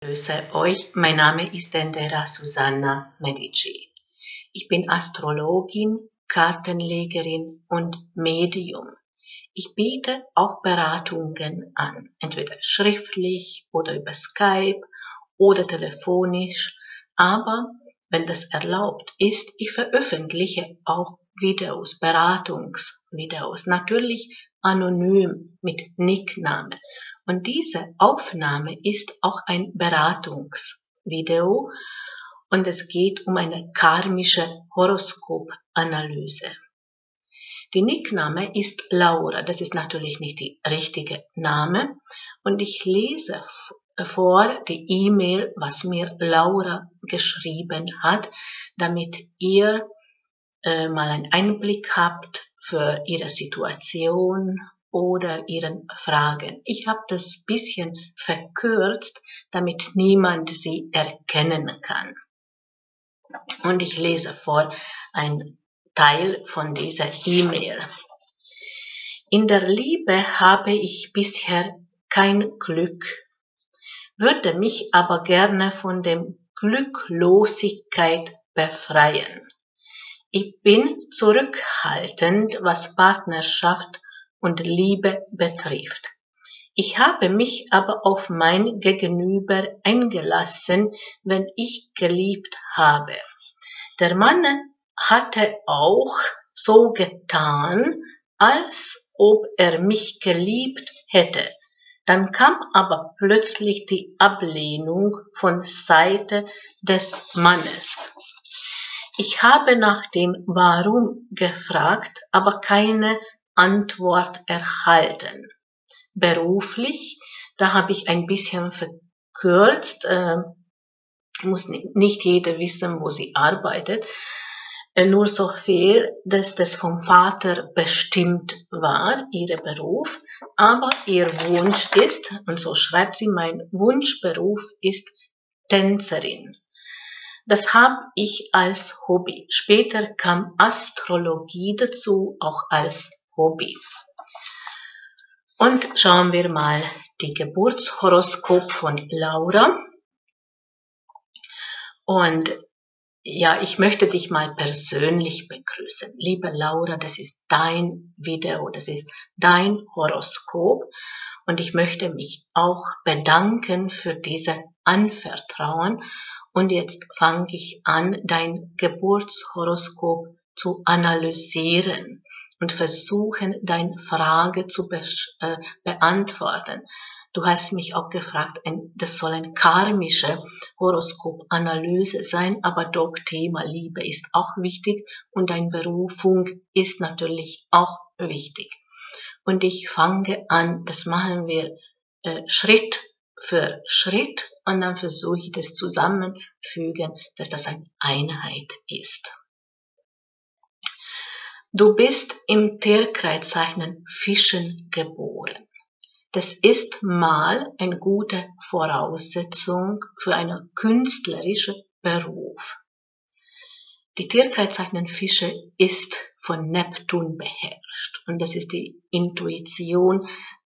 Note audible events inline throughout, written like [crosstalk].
Grüße euch, mein Name ist Endera Susanna Medici. Ich bin Astrologin, Kartenlegerin und Medium. Ich biete auch Beratungen an, entweder schriftlich oder über Skype oder telefonisch, aber wenn das erlaubt ist, ich veröffentliche auch Videos, Beratungsvideos, natürlich anonym mit Nickname. Und diese Aufnahme ist auch ein Beratungsvideo und es geht um eine karmische Horoskopanalyse. Die Nickname ist Laura, das ist natürlich nicht die richtige Name und ich lese vor die E-Mail, was mir Laura geschrieben hat, damit ihr äh, mal einen Einblick habt für ihre Situation oder ihren Fragen. Ich habe das bisschen verkürzt, damit niemand sie erkennen kann. Und ich lese vor ein Teil von dieser E-Mail. In der Liebe habe ich bisher kein Glück, würde mich aber gerne von dem Glücklosigkeit befreien. Ich bin zurückhaltend, was Partnerschaft und Liebe betrifft. Ich habe mich aber auf mein Gegenüber eingelassen, wenn ich geliebt habe. Der Mann hatte auch so getan, als ob er mich geliebt hätte. Dann kam aber plötzlich die Ablehnung von Seite des Mannes. Ich habe nach dem Warum gefragt, aber keine Antwort erhalten. Beruflich, da habe ich ein bisschen verkürzt, äh, muss nicht jeder wissen, wo sie arbeitet, äh, nur so viel, dass das vom Vater bestimmt war, ihr Beruf, aber ihr Wunsch ist, und so schreibt sie, mein Wunschberuf ist Tänzerin. Das habe ich als Hobby. Später kam Astrologie dazu, auch als Hobby. Und schauen wir mal die Geburtshoroskop von Laura. Und ja, ich möchte dich mal persönlich begrüßen. Liebe Laura, das ist dein Video, das ist dein Horoskop. Und ich möchte mich auch bedanken für diese Anvertrauen. Und jetzt fange ich an, dein Geburtshoroskop zu analysieren und versuchen, deine Frage zu be äh, beantworten. Du hast mich auch gefragt, ein, das soll eine karmische Horoskopanalyse sein, aber doch Thema Liebe ist auch wichtig und deine Berufung ist natürlich auch wichtig. Und ich fange an, das machen wir äh, Schritt für Schritt und dann versuche ich das zusammenfügen, dass das eine Einheit ist. Du bist im Tierkreiszeichen Fischen geboren. Das ist mal eine gute Voraussetzung für einen künstlerischen Beruf. Die Tierkreiszeichen Fische ist von Neptun beherrscht und das ist die Intuition,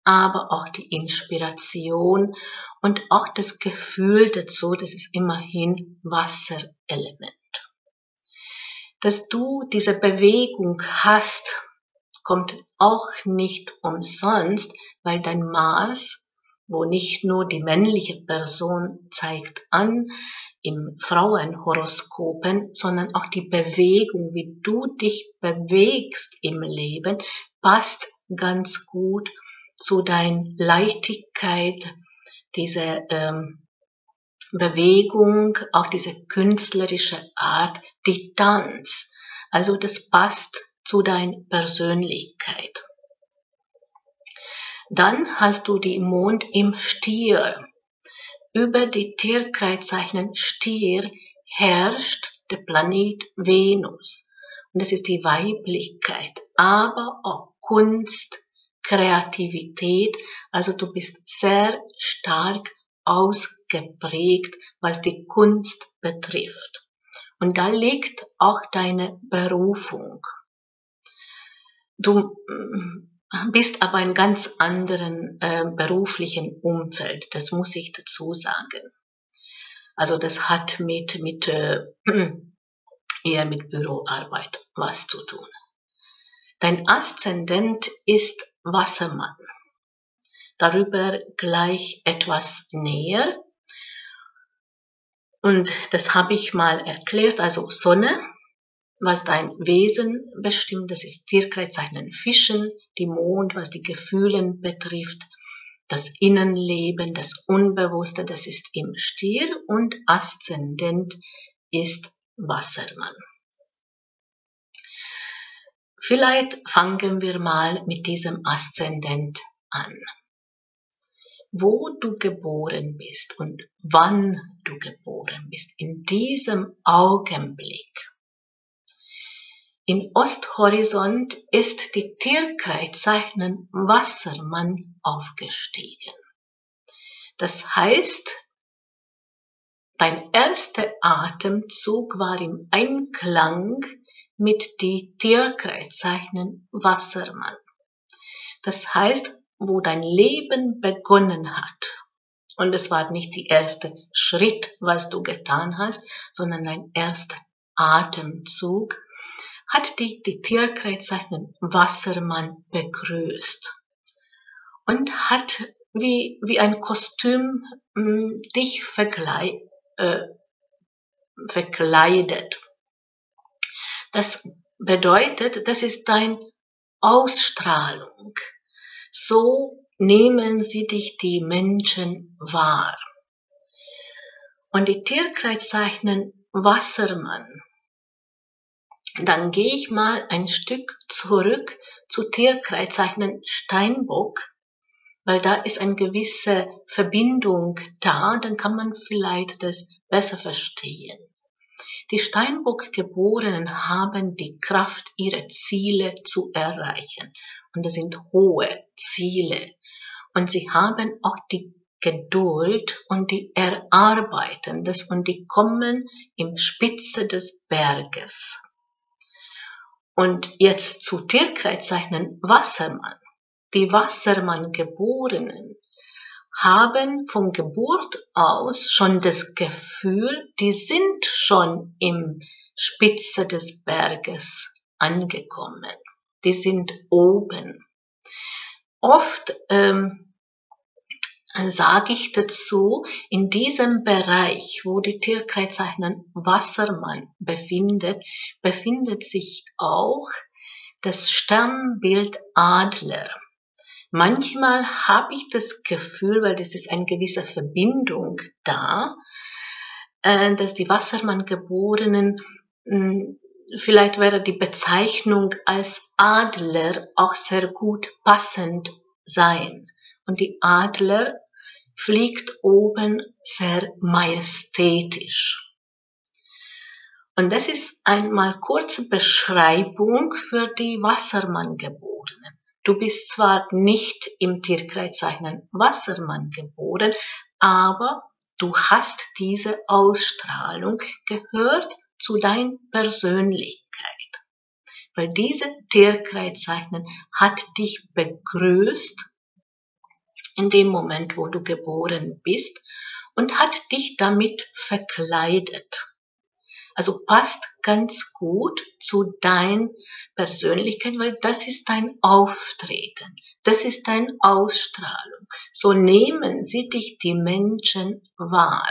aber auch die Inspiration und auch das Gefühl dazu, das ist immerhin Wasserelement dass du diese Bewegung hast, kommt auch nicht umsonst, weil dein Mars, wo nicht nur die männliche Person zeigt an, im Frauenhoroskopen, sondern auch die Bewegung, wie du dich bewegst im Leben, passt ganz gut zu deiner Leichtigkeit, diese ähm, Bewegung, auch diese künstlerische Art, die Tanz. Also das passt zu deiner Persönlichkeit. Dann hast du die Mond im Stier. Über die Tierkreiszeichen Stier herrscht der Planet Venus. Und das ist die Weiblichkeit, aber auch Kunst, Kreativität. Also du bist sehr stark ausgeprägt, was die Kunst betrifft. Und da liegt auch deine Berufung. Du mm, bist aber in ganz anderen äh, beruflichen Umfeld, das muss ich dazu sagen. Also das hat mit, mit äh, [clears throat] eher mit Büroarbeit was zu tun. Dein Aszendent ist Wassermann. Darüber gleich etwas näher. Und das habe ich mal erklärt. Also Sonne, was dein Wesen bestimmt, das ist Tierkreiszeichen Fischen, die Mond, was die Gefühle betrifft, das Innenleben, das Unbewusste, das ist im Stier und Aszendent ist Wassermann. Vielleicht fangen wir mal mit diesem Aszendent an. Wo du geboren bist und wann du geboren bist, in diesem Augenblick. In Osthorizont ist die Tierkreiszeichen Wassermann aufgestiegen. Das heißt, dein erster Atemzug war im Einklang mit die Tierkreiszeichen Wassermann. Das heißt, wo dein Leben begonnen hat. Und es war nicht der erste Schritt, was du getan hast, sondern dein erster Atemzug hat dich die Tierkreiszeichen Wassermann begrüßt und hat wie, wie ein Kostüm mh, hm, dich verkleid, äh, verkleidet. Das bedeutet, das ist deine Ausstrahlung. So nehmen sie dich die Menschen wahr. Und die Tierkreiszeichen Wassermann. Dann gehe ich mal ein Stück zurück zu Tierkreiszeichen Steinbock, weil da ist eine gewisse Verbindung da, dann kann man vielleicht das besser verstehen. Die Steinbock-Geborenen haben die Kraft, ihre Ziele zu erreichen. Und das sind hohe Ziele. Und sie haben auch die Geduld und die erarbeiten das und die kommen im Spitze des Berges. Und jetzt zu Tierkreiszeichen Wassermann. Die Wassermann-Geborenen haben von Geburt aus schon das Gefühl, die sind schon im Spitze des Berges angekommen. Die sind oben. Oft ähm, sage ich dazu, in diesem Bereich, wo die Tierkreiszeichen Wassermann befindet, befindet sich auch das Stammbild Adler. Manchmal habe ich das Gefühl, weil das ist eine gewisse Verbindung da, äh, dass die Wassermann-Geborenen hm, vielleicht wäre die Bezeichnung als Adler auch sehr gut passend sein. Und die Adler fliegt oben sehr majestätisch. Und das ist einmal kurze Beschreibung für die Wassermann-Geborenen. Du bist zwar nicht im Tierkreiszeichen Wassermann geboren, aber du hast diese Ausstrahlung gehört zu deiner Persönlichkeit. Weil diese Tierkreiszeichen hat dich begrüßt in dem Moment, wo du geboren bist und hat dich damit verkleidet. Also passt ganz gut zu dein Persönlichkeit, weil das ist dein Auftreten, das ist deine Ausstrahlung. So nehmen sie dich die Menschen wahr.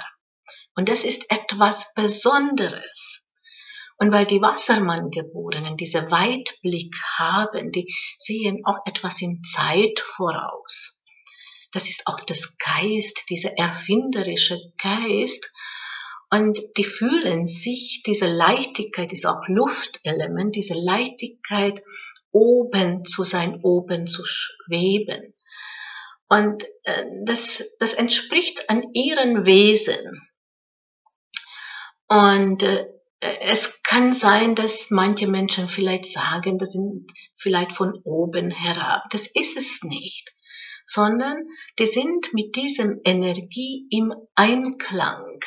Und das ist etwas Besonderes. Und weil die Wassermann-Geborenen diese Weitblick haben, die sehen auch etwas in Zeit voraus. Das ist auch das Geist, dieser erfinderische Geist, und die fühlen sich, diese Leichtigkeit ist auch Luftelement, diese Leichtigkeit, oben zu sein, oben zu schweben. Und äh, das, das entspricht an ihren Wesen. Und äh, es kann sein, dass manche Menschen vielleicht sagen, das sind vielleicht von oben herab. Das ist es nicht, sondern die sind mit diesem Energie im Einklang.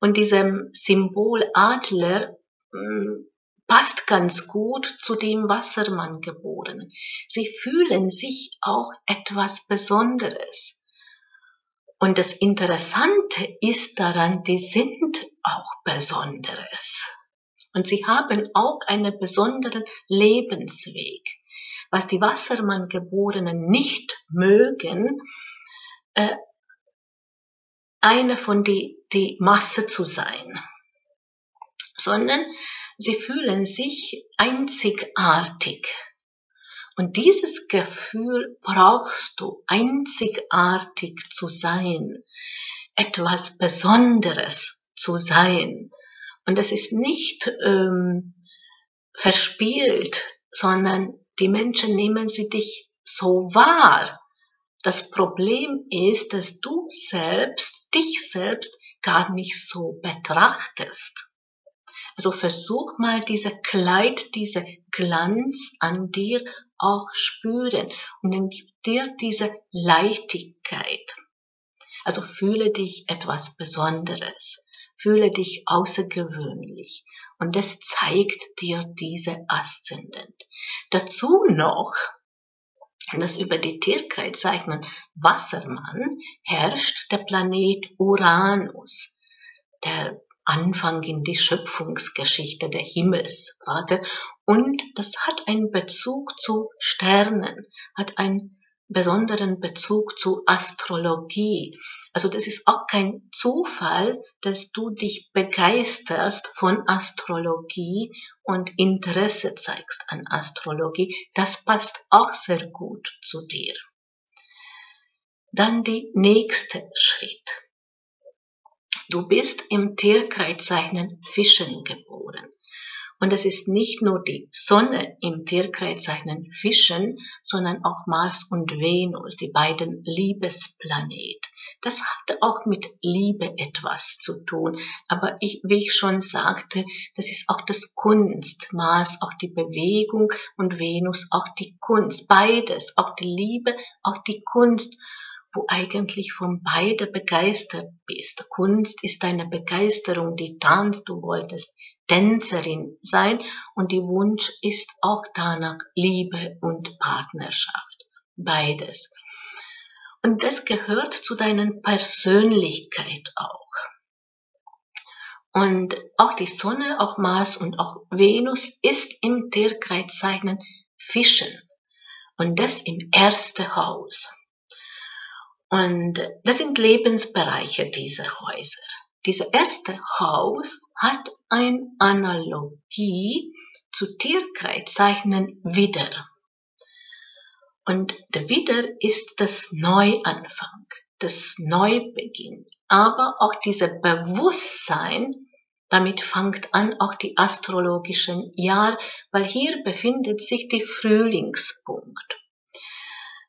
Und diesem Symbol Adler hm, passt ganz gut zu dem Wassermann geborenen. Sie fühlen sich auch etwas Besonderes. Und das Interessante ist daran, die sind auch Besonderes. Und sie haben auch einen besonderen Lebensweg. Was die Wassermann-Geborenen nicht mögen, äh, eine von die, die Masse zu sein, sondern sie fühlen sich einzigartig. Und dieses Gefühl brauchst du, einzigartig zu sein, etwas Besonderes zu sein. Und es ist nicht ähm, verspielt, sondern die Menschen nehmen sie dich so wahr. Das Problem ist, dass du selbst, dich selbst gar nicht so betrachtest. Also versuch mal diese Kleid, diese Glanz an dir auch spüren und dann gibt dir diese Leichtigkeit. Also fühle dich etwas Besonderes, fühle dich außergewöhnlich und das zeigt dir diese Aszendent. Dazu noch, dass über die Tierkreiszeichen Wassermann herrscht der Planet Uranus, der Anfang in die Schöpfungsgeschichte der Himmelswarte und das hat einen Bezug zu Sternen, hat einen besonderen Bezug zu Astrologie. Also das ist auch kein Zufall, dass du dich begeisterst von Astrologie und Interesse zeigst an Astrologie. Das passt auch sehr gut zu dir. Dann die nächste Schritt. Du bist im Tierkreiszeichen Fischen geboren. Und es ist nicht nur die Sonne im Tierkreiszeichen Fischen, sondern auch Mars und Venus, die beiden Liebesplanet. Das hat auch mit Liebe etwas zu tun. Aber ich, wie ich schon sagte, das ist auch das Kunst. Mars auch die Bewegung und Venus auch die Kunst. Beides, auch die Liebe, auch die Kunst wo eigentlich von beide begeistert bist. Kunst ist deine Begeisterung, die tanzt, du wolltest Tänzerin sein und die Wunsch ist auch danach Liebe und Partnerschaft. Beides. Und das gehört zu deiner Persönlichkeit auch. Und auch die Sonne, auch Mars und auch Venus ist im Tierkreiszeichen Fischen. Und das im ersten Haus. Und das sind Lebensbereiche dieser Häuser. Dieses erste Haus hat eine Analogie zu Tierkreiszeichen Widder. Und der Widder ist das Neuanfang, das Neubeginn. Aber auch dieses Bewusstsein, damit fängt an auch die astrologischen Jahr, weil hier befindet sich die Frühlingspunkt.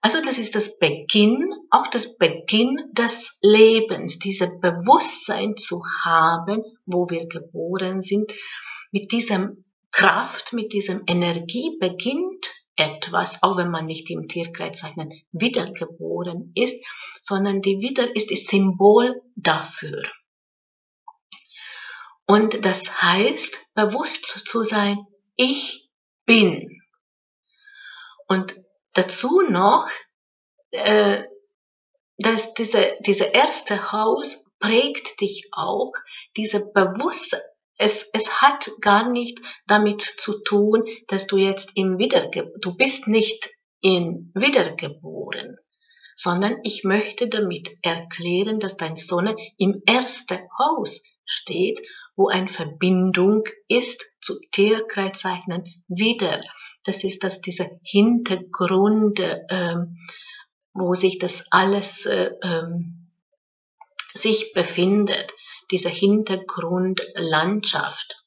Also das ist das Beginn, auch das Beginn des Lebens, dieses Bewusstsein zu haben, wo wir geboren sind. Mit diesem Kraft, mit diesem Energie beginnt etwas, auch wenn man nicht im Tierkreiszeichen wiedergeboren ist, sondern die Wieder ist das Symbol dafür. Und das heißt, bewusst zu sein, ich bin. Und Dazu noch, äh, dass diese, diese erste Haus prägt dich auch, diese Bewusstsein, es, es hat gar nicht damit zu tun, dass du jetzt im Wiederge du bist nicht in Wiedergeboren, sondern ich möchte damit erklären, dass dein Sonne im ersten Haus steht, wo eine Verbindung ist zu Tierkreiszeichen wieder das ist das dieser Hintergrund, ähm, wo sich das alles äh, ähm, sich befindet, diese Hintergrundlandschaft.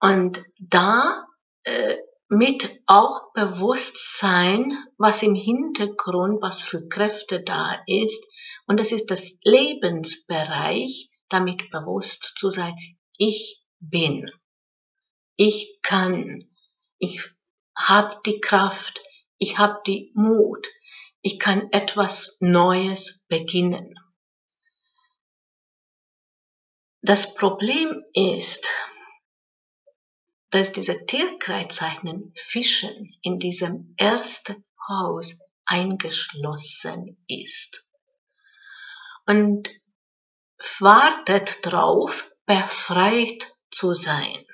Und da äh, mit auch Bewusstsein, was im Hintergrund, was für Kräfte da ist. Und das ist das Lebensbereich, damit bewusst zu sein, ich bin, ich kann, ich habe die Kraft, ich habe die Mut, ich kann etwas Neues beginnen. Das Problem ist, dass diese Tierkreiszeichen Fischen in diesem ersten Haus eingeschlossen ist. und wartet drauf, befreit zu sein.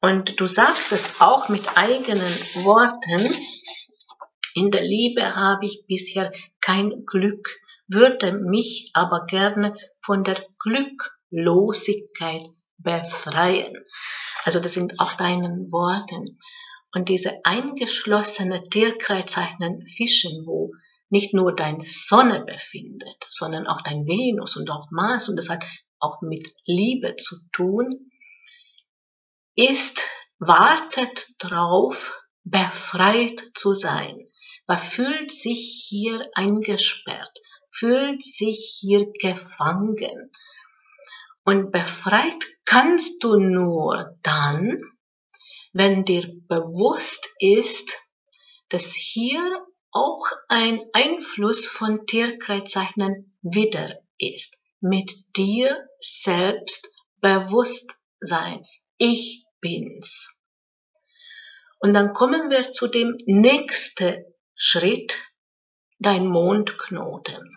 Und du sagtest auch mit eigenen Worten, in der Liebe habe ich bisher kein Glück, würde mich aber gerne von der Glücklosigkeit befreien. Also das sind auch deinen Worten. Und diese eingeschlossene Tierkreiszeichen Fischen, wo nicht nur deine Sonne befindet, sondern auch dein Venus und auch Mars, und das hat auch mit Liebe zu tun, ist, wartet drauf, befreit zu sein. Man fühlt sich hier eingesperrt, fühlt sich hier gefangen. Und befreit kannst du nur dann, wenn dir bewusst ist, dass hier auch ein Einfluss von Tierkreiszeichen wieder ist. Mit dir selbst bewusst sein. Ich bin's. Und dann kommen wir zu dem nächsten Schritt, dein Mondknoten.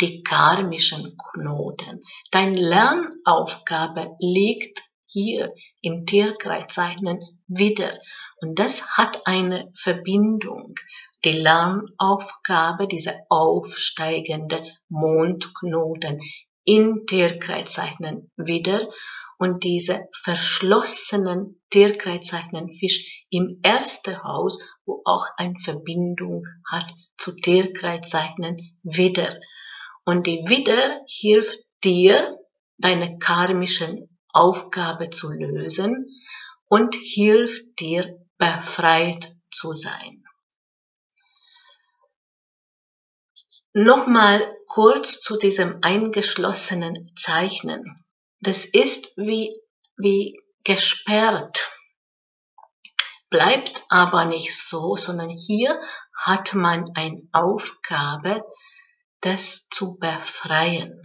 Die karmischen Knoten. Deine Lernaufgabe liegt hier im Tierkreiszeichen wieder. Und das hat eine Verbindung. Die Lernaufgabe, diese aufsteigende Mondknoten in Tierkreiszeichen wieder und diese verschlossenen Tierkreiszeichen Fisch im ersten Haus, wo auch eine Verbindung hat zu Tierkreiszeichen Widder. Und die Widder hilft dir, deine karmischen Aufgabe zu lösen und hilft dir, befreit zu sein. Nochmal kurz zu diesem eingeschlossenen Zeichnen das ist wie, wie gesperrt. Bleibt aber nicht so, sondern hier hat man eine Aufgabe, das zu befreien.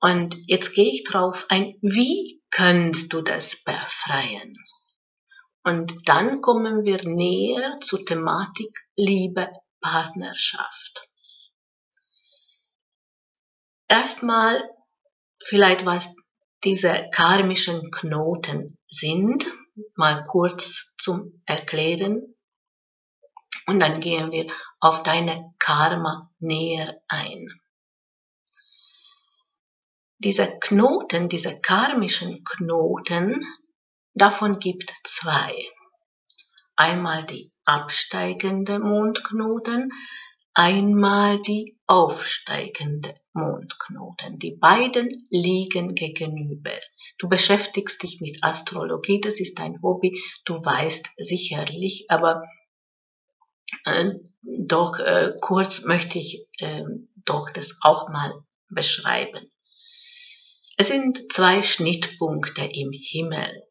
Und jetzt gehe ich drauf ein, wie kannst du das befreien? Und dann kommen wir näher zur Thematik Liebe, Partnerschaft. Erstmal vielleicht was diese karmischen Knoten sind, mal kurz zum Erklären. Und dann gehen wir auf deine Karma näher ein. Diese Knoten, diese karmischen Knoten, davon gibt zwei. Einmal die absteigende Mondknoten, einmal die aufsteigende Mondknoten. Die beiden liegen gegenüber. Du beschäftigst dich mit Astrologie, das ist dein Hobby, du weißt sicherlich, aber äh, doch äh, kurz möchte ich äh, doch das auch mal beschreiben. Es sind zwei Schnittpunkte im Himmel.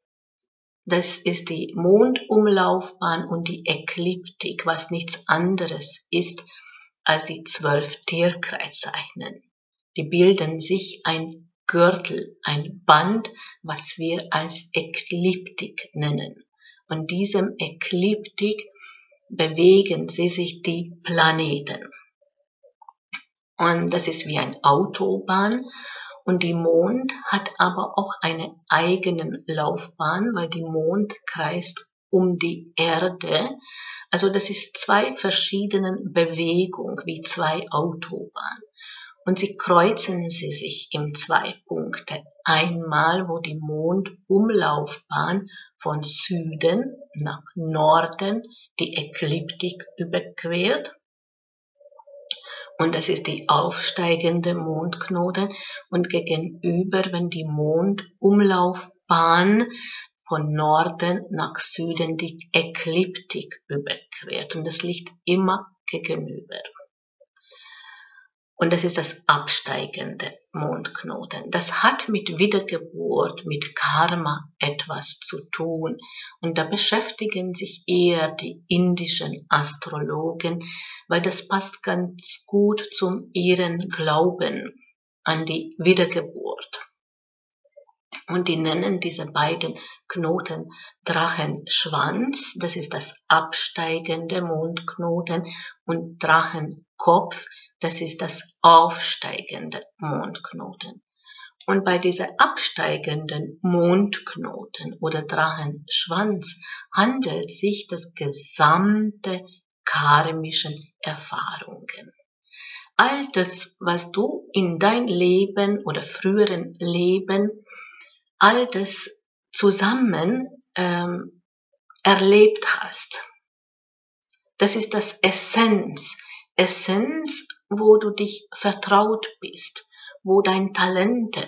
Das ist die Mondumlaufbahn und die Ekliptik, was nichts anderes ist als die zwölf Tierkreiszeichen. Die bilden sich ein Gürtel, ein Band, was wir als Ekliptik nennen. Und diesem Ekliptik bewegen sie sich die Planeten. Und das ist wie ein Autobahn. Und die Mond hat aber auch eine eigene Laufbahn, weil die Mond kreist um die Erde. Also das ist zwei verschiedenen Bewegungen wie zwei Autobahnen. Und sie kreuzen sie sich in zwei Punkte. Einmal, wo die Mondumlaufbahn von Süden nach Norden die Ekliptik überquert. Und das ist die aufsteigende Mondknoten. Und gegenüber, wenn die Mondumlaufbahn von Norden nach Süden die Ekliptik überquert und es liegt immer gegenüber. Und das ist das absteigende Mondknoten. Das hat mit Wiedergeburt, mit Karma etwas zu tun. Und da beschäftigen sich eher die indischen Astrologen, weil das passt ganz gut zum ihren Glauben an die Wiedergeburt. Und die nennen diese beiden Knoten Drachenschwanz, das ist das absteigende Mondknoten, und Drachenkopf, das ist das aufsteigende Mondknoten. Und bei dieser absteigenden Mondknoten oder Drachenschwanz handelt sich das gesamte karmischen Erfahrungen. All das, was du in dein Leben oder früheren Leben all das zusammen ähm, erlebt hast. Das ist das Essenz. Essenz, wo du dich vertraut bist, wo dein Talente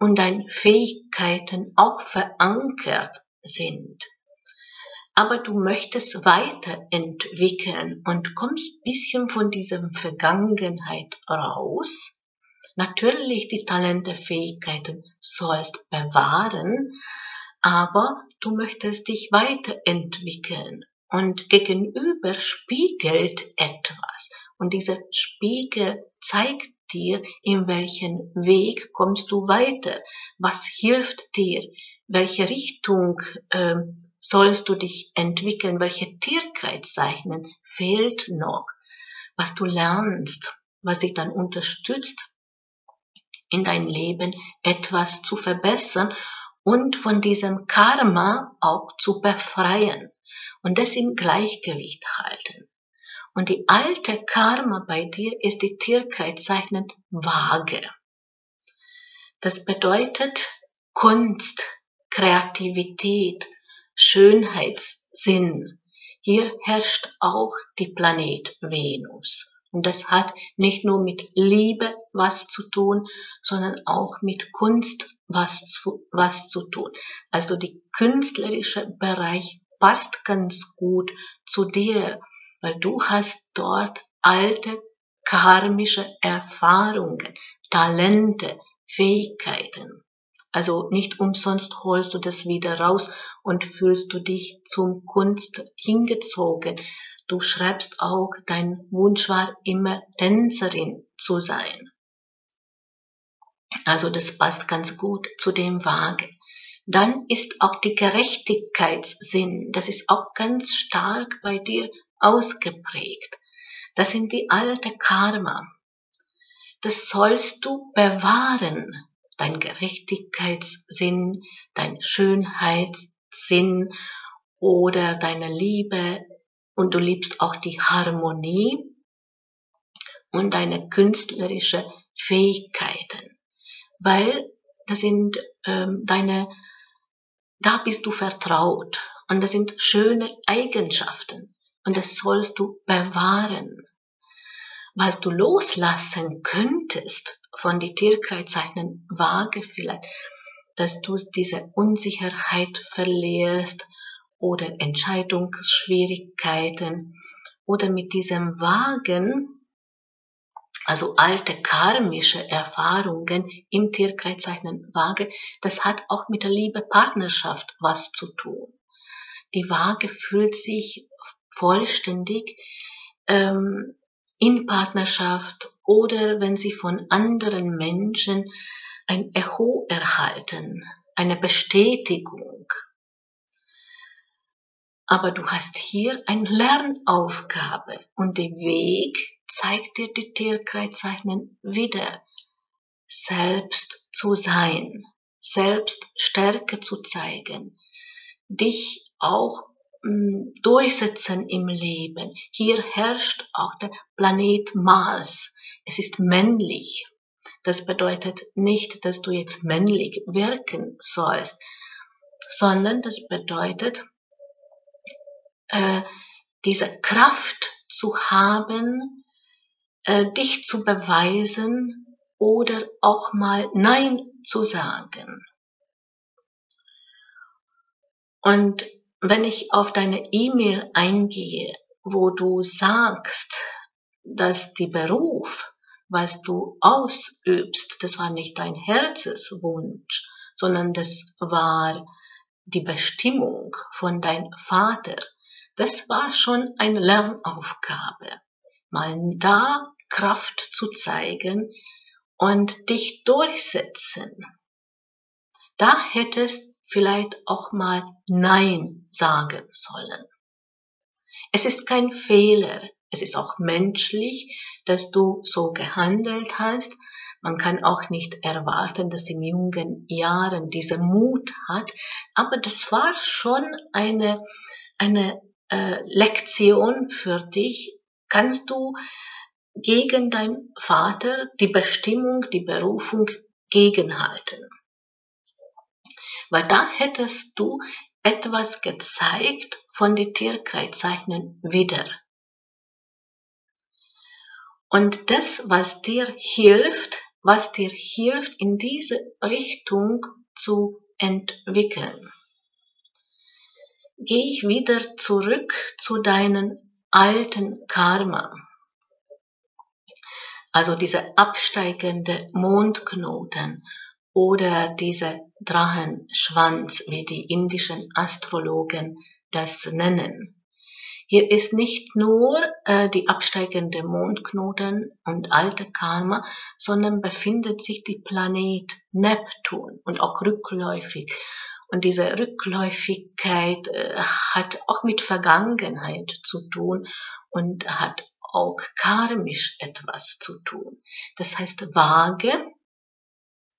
und deine Fähigkeiten auch verankert sind. Aber du möchtest weiterentwickeln und kommst bisschen von diesem Vergangenheit raus Natürlich die Talente, Fähigkeiten sollst bewahren, aber du möchtest dich weiterentwickeln. Und gegenüber spiegelt etwas. Und dieser Spiegel zeigt dir, in welchen Weg kommst du weiter, was hilft dir, welche Richtung äh, sollst du dich entwickeln, welche Tierkreiszeichen fehlt noch, was du lernst, was dich dann unterstützt in dein Leben etwas zu verbessern und von diesem Karma auch zu befreien und das im Gleichgewicht halten. Und die alte Karma bei dir ist die Tierkreiszeichen Waage. Das bedeutet Kunst, Kreativität, Schönheitssinn. Hier herrscht auch die Planet Venus. Und das hat nicht nur mit Liebe was zu tun, sondern auch mit Kunst was zu, was zu tun. Also die künstlerische Bereich passt ganz gut zu dir, weil du hast dort alte karmische Erfahrungen, Talente, Fähigkeiten. Also nicht umsonst holst du das wieder raus und fühlst du dich zum Kunst hingezogen, Du schreibst auch, dein Wunsch war immer Tänzerin zu sein. Also das passt ganz gut zu dem Waage. Dann ist auch die Gerechtigkeitssinn, das ist auch ganz stark bei dir ausgeprägt. Das sind die alte Karma. Das sollst du bewahren, dein Gerechtigkeitssinn, dein Schönheitssinn oder deine Liebe und du liebst auch die Harmonie und deine künstlerische Fähigkeiten, weil das sind ähm, deine, da bist du vertraut und das sind schöne Eigenschaften und das sollst du bewahren. Was du loslassen könntest von die Tierkreiszeichen Waage vielleicht, dass du diese Unsicherheit verlierst oder Entscheidungsschwierigkeiten oder mit diesem Wagen, also alte karmische Erfahrungen im Tierkreiszeichen Waage, das hat auch mit der Liebe Partnerschaft was zu tun. Die Waage fühlt sich vollständig ähm, in Partnerschaft oder wenn sie von anderen Menschen ein Echo erhalten, eine Bestätigung aber du hast hier eine Lernaufgabe und der Weg zeigt dir die Tierkreiszeichen wieder. Selbst zu sein, selbst Stärke zu zeigen, dich auch mh, mm, durchsetzen im Leben. Hier herrscht auch der Planet Mars. Es ist männlich. Das bedeutet nicht, dass du jetzt männlich wirken sollst, sondern das bedeutet, äh, diese Kraft zu haben, äh, dich zu beweisen oder auch mal Nein zu sagen. Und wenn ich auf deine E-Mail eingehe, wo du sagst, dass die Beruf, was du ausübst, das war nicht dein Herzenswunsch, sondern das war die Bestimmung von dein Vater, das war schon eine Lernaufgabe, mal da Kraft zu zeigen und dich durchsetzen. da hättest vielleicht auch mal Nein sagen sollen. Es ist kein Fehler, es ist auch menschlich, dass du so gehandelt hast. Man kann auch nicht erwarten, dass in jungen Jahren diese Mut hat, aber das war schon eine, eine äh, Lektion für dich. Kannst du gegen dein Vater die Bestimmung, die Berufung gegenhalten? Weil da hättest du etwas gezeigt von den Tierkreiszeichen wieder. Und das, was dir hilft, was dir hilft, in diese Richtung zu entwickeln. Gehe ich wieder zurück zu deinen alten Karma. Also diese absteigende Mondknoten oder diese Drachenschwanz, wie die indischen Astrologen das nennen. Hier ist nicht nur äh, die absteigende Mondknoten und alte Karma, sondern befindet sich die Planet Neptun und auch rückläufig. Und diese Rückläufigkeit äh, hat auch mit Vergangenheit zu tun und hat auch karmisch etwas zu tun. Das heißt, vage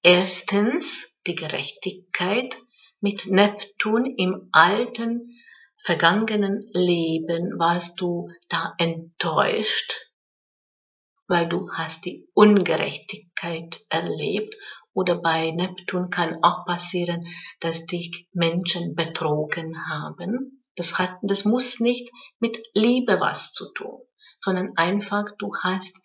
Erstens die Gerechtigkeit mit Neptun im alten, vergangenen Leben warst du da enttäuscht, weil du hast die Ungerechtigkeit erlebt oder bei Neptun kann auch passieren, dass dich Menschen betrogen haben. Das hat, das muss nicht mit Liebe was zu tun, sondern einfach du hast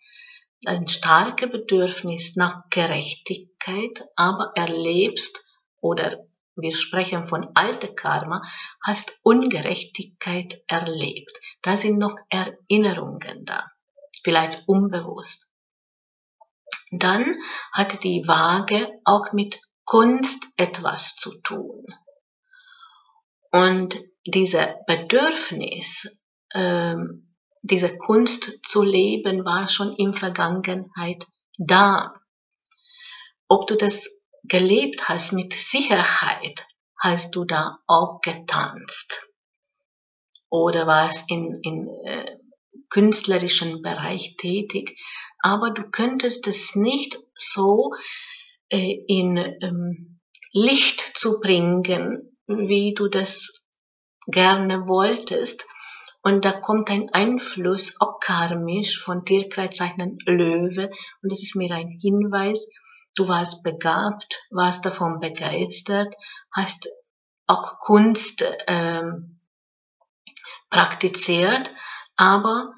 ein starkes Bedürfnis nach Gerechtigkeit, aber erlebst oder wir sprechen von alte Karma, hast Ungerechtigkeit erlebt. Da sind noch Erinnerungen da, vielleicht unbewusst. Dann hat die Waage auch mit Kunst etwas zu tun. Und dieser Bedürfnis, ähm, diese Kunst zu leben war schon in Vergangenheit da. Ob du das gelebt hast mit Sicherheit, hast du da auch getanzt. Oder warst in, in äh, künstlerischen Bereich tätig, aber du könntest es nicht so äh, in ähm, Licht zu bringen, wie du das gerne wolltest, und da kommt ein Einfluss, auch karmisch, von Tierkreiszeichen Löwe. Und das ist mir ein Hinweis, du warst begabt, warst davon begeistert, hast auch Kunst ähm, praktiziert, aber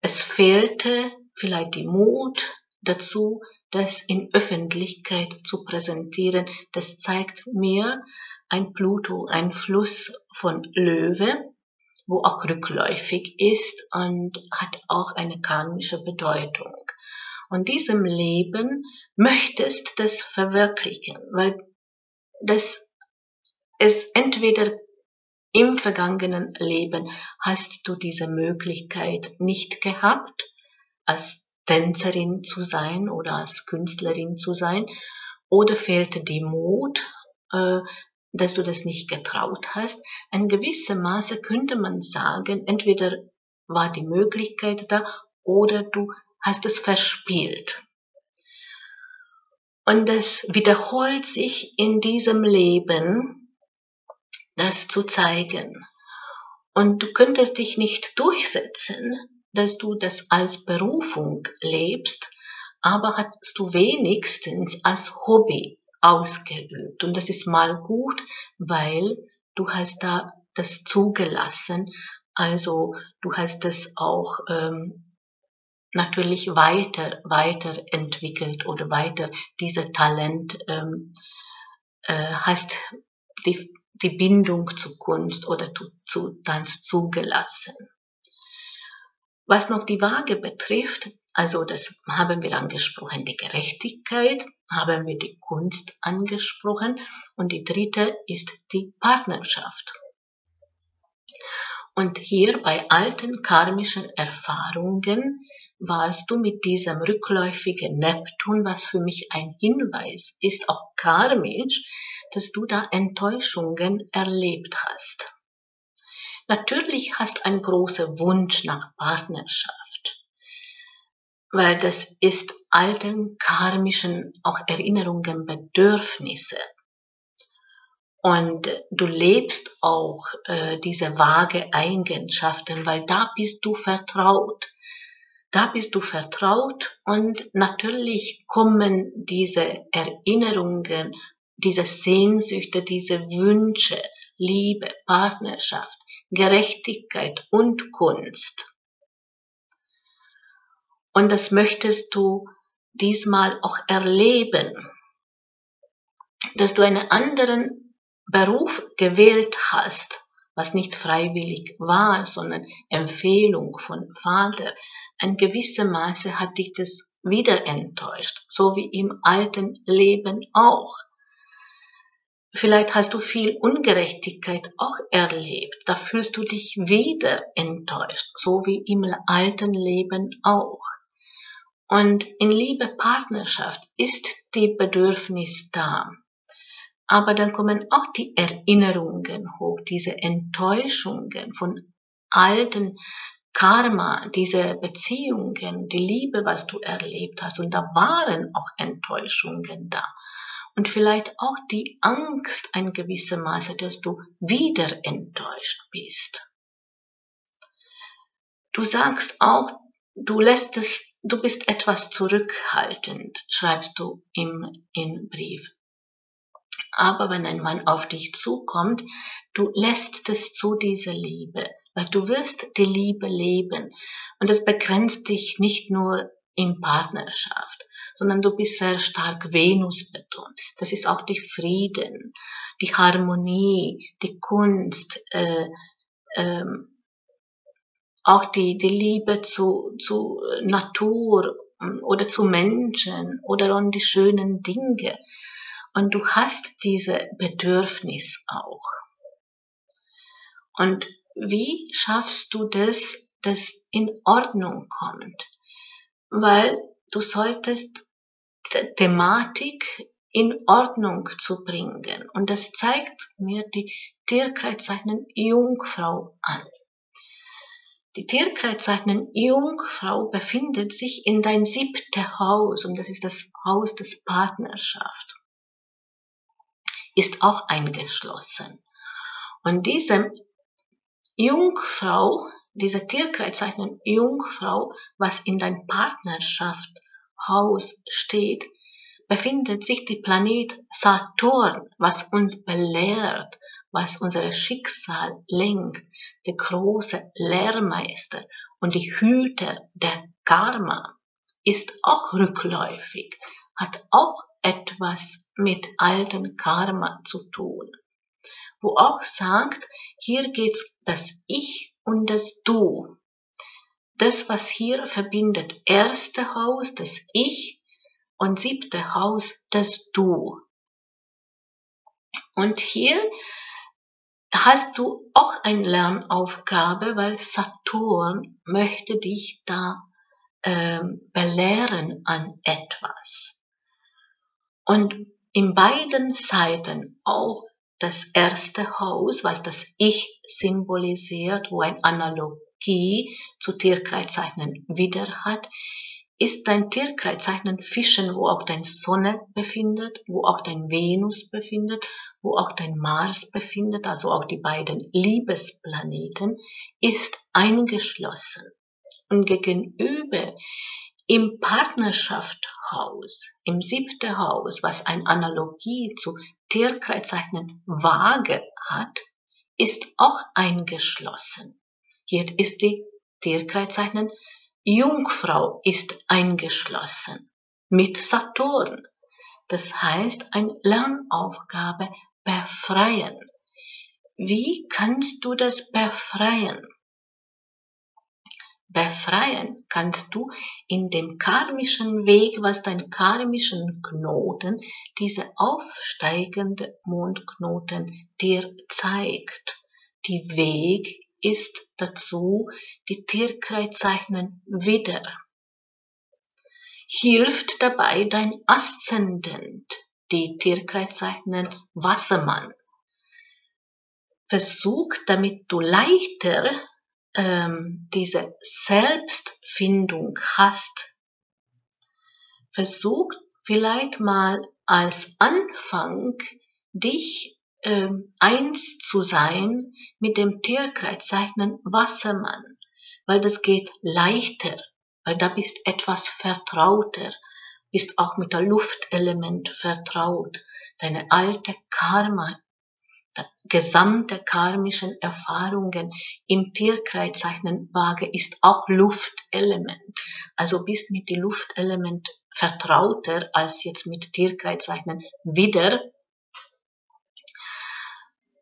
es fehlte vielleicht die Mut dazu, das in Öffentlichkeit zu präsentieren. Das zeigt mir ein Pluto, ein Fluss von Löwe wo auch rückläufig ist und hat auch eine karmische Bedeutung. Und diesem Leben möchtest das verwirklichen, weil das ist entweder im vergangenen Leben hast du diese Möglichkeit nicht gehabt, als Tänzerin zu sein oder als Künstlerin zu sein, oder fehlte die Mut, äh, dass du das nicht getraut hast. In gewissem Maße könnte man sagen, entweder war die Möglichkeit da oder du hast es verspielt. Und das wiederholt sich in diesem Leben, das zu zeigen. Und du könntest dich nicht durchsetzen, dass du das als Berufung lebst, aber hast du wenigstens als Hobby ausgeübt. Und das ist mal gut, weil du hast da das zugelassen. Also du hast das auch ähm, natürlich weiter, weiterentwickelt oder weiter diese Talent ähm, äh, hast die, die Bindung zu Kunst oder zu, zu Tanz zugelassen. Was noch die Waage betrifft, also das haben wir angesprochen, die Gerechtigkeit, haben wir die Kunst angesprochen und die dritte ist die Partnerschaft. Und hier bei alten karmischen Erfahrungen warst du mit diesem rückläufigen Neptun, was für mich ein Hinweis ist, auch karmisch, dass du da Enttäuschungen erlebt hast. Natürlich hast ein großer Wunsch nach Partnerschaft, weil das ist alten karmischen auch Erinnerungen, Bedürfnisse. Und du lebst auch äh, diese vage Eigenschaften, weil da bist du vertraut. Da bist du vertraut und natürlich kommen diese Erinnerungen, diese Sehnsüchte, diese Wünsche, Liebe, Partnerschaft, Gerechtigkeit und Kunst. Und das möchtest du diesmal auch erleben, dass du einen anderen Beruf gewählt hast, was nicht freiwillig war, sondern Empfehlung von Vater, ein gewisse Maße hat dich das wieder enttäuscht, so wie im alten Leben auch. Vielleicht hast du viel Ungerechtigkeit auch erlebt. Da fühlst du dich wieder enttäuscht, so wie im alten Leben auch. Und in Liebe Partnerschaft ist die Bedürfnis da. Aber dann kommen auch die Erinnerungen hoch, diese Enttäuschungen von alten Karma, diese Beziehungen, die Liebe, was du erlebt hast. Und da waren auch Enttäuschungen da und vielleicht auch die Angst ein gewisser Maße, dass du wieder enttäuscht bist. Du sagst auch, du lässt es, du bist etwas zurückhaltend, schreibst du im, im Brief. Aber wenn ein Mann auf dich zukommt, du lässt es zu dieser Liebe, weil du wirst die Liebe leben. Und es begrenzt dich nicht nur in Partnerschaft, sondern du bist sehr stark Venus betont. Das ist auch die Frieden, die Harmonie, die Kunst, äh, ähm, auch die, die Liebe zu, zu Natur oder zu Menschen oder an die schönen Dinge. Und du hast diese Bedürfnis auch. Und wie schaffst du das, das in Ordnung kommt? Weil du solltest Thematik in Ordnung zu bringen. Und das zeigt mir die Tierkreiszeichen Jungfrau an. Die Tierkreiszeichen Jungfrau befindet sich in dein siebte Haus und das ist das Haus des Partnerschaft. Ist auch eingeschlossen. Und diese Jungfrau, diese Tierkreiszeichen Jungfrau, was in dein Partnerschaft Haus steht, befindet sich die Planet Saturn, was uns belehrt, was unser Schicksal lenkt, der große Lehrmeister und die Hüter der Karma, ist auch rückläufig, hat auch etwas mit alten Karma zu tun. Wo auch sagt, hier geht's das Ich und das Du das, was hier verbindet, erste Haus, das Ich und siebte Haus, das Du. Und hier hast du auch eine Lernaufgabe, weil Saturn möchte dich da ähm, belehren an etwas. Und in beiden Seiten auch das erste Haus, was das Ich symbolisiert, wo ein Analog Energie zu Tierkreiszeichen wieder hat, ist dein Tierkreiszeichen Fischen, wo auch dein Sonne befindet, wo auch dein Venus befindet, wo auch dein Mars befindet, also auch die beiden Liebesplaneten, ist eingeschlossen. Und gegenüber im Partnerschaftshaus, im siebten Haus, was eine Analogie zu Tierkreiszeichen Waage hat, ist auch eingeschlossen. Hier ist die Tierkreiszeichen Jungfrau ist eingeschlossen mit Saturn. Das heißt, eine Lernaufgabe befreien. Wie kannst du das befreien? Befreien kannst du in dem karmischen Weg, was dein karmischen Knoten, diese aufsteigende Mondknoten dir zeigt. Die Weg ist dazu die Tierkreiszeichen wieder. hilft dabei dein Aszendent, die Tierkreiszeichen Wassermann. Versuch, damit du leichter ähm, diese Selbstfindung hast, versuch vielleicht mal als Anfang dich ähm, eins zu sein mit dem Tierkreiszeichen Wassermann, weil das geht leichter, weil da bist etwas vertrauter, bist auch mit der Luftelement vertraut, deine alte Karma, gesamte karmischen Erfahrungen im Tierkreiszeichen Waage ist auch Luftelement. Also bist mit dem Luftelement vertrauter als jetzt mit Tierkreiszeichen wieder.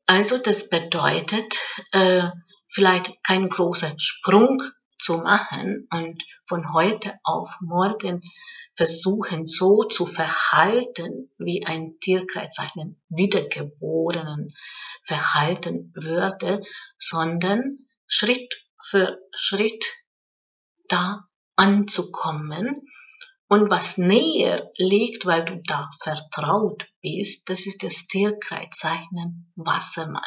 Also das bedeutet, äh, vielleicht keinen großen Sprung zu machen und von heute auf morgen versuchen so zu verhalten, wie ein Tierkreiszeichen wiedergeborenen verhalten würde, sondern Schritt für Schritt da anzukommen. Und was näher liegt, weil du da vertraut bist, das ist das Tierkreiszeichen Wassermann.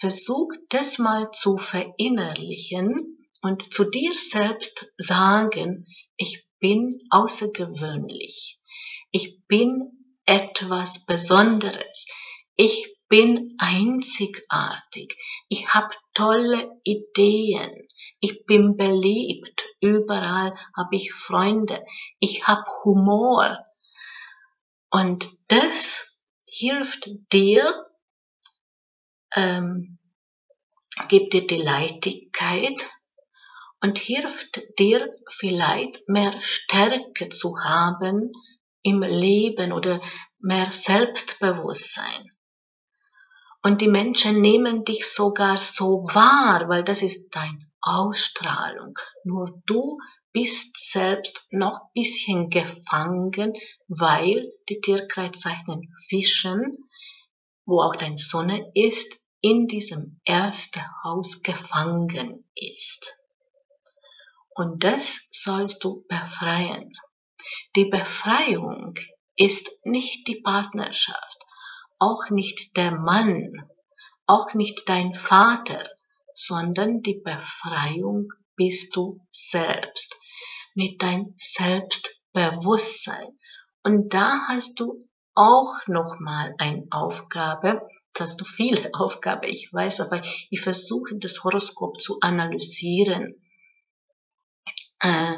Versuch das mal zu verinnerlichen und zu dir selbst sagen, ich bin außergewöhnlich. Ich bin etwas Besonderes. Ich bin einzigartig. Ich habe tolle Ideen. Ich bin beliebt. Überall habe ich Freunde. Ich habe Humor. Und das hilft dir, ähm, gibt dir die Leichtigkeit und hilft dir vielleicht mehr Stärke zu haben im Leben oder mehr Selbstbewusstsein. Und die Menschen nehmen dich sogar so wahr, weil das ist deine Ausstrahlung. Nur du bist selbst noch bisschen gefangen, weil die Tierkreiszeichen Fischen, wo auch deine Sonne ist, in diesem ersten Haus gefangen ist. Und das sollst du befreien. Die Befreiung ist nicht die Partnerschaft, auch nicht der Mann, auch nicht dein Vater, sondern die Befreiung bist du selbst, mit dein Selbstbewusstsein. Und da hast du auch nochmal eine Aufgabe, das hast du viele [laughs] Aufgaben, ich weiß, aber ich versuche das Horoskop zu analysieren äh,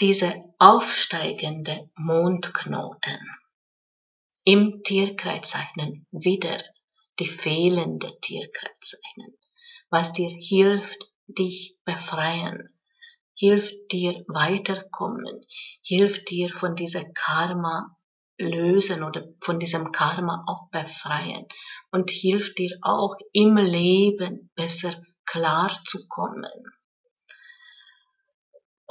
diese aufsteigende Mondknoten im Tierkreiszeichen wieder die fehlende Tierkreiszeichen, was dir hilft, dich befreien, hilft dir weiterkommen, hilft dir von dieser Karma lösen oder von diesem Karma auch befreien und hilft dir auch im Leben besser klarzukommen.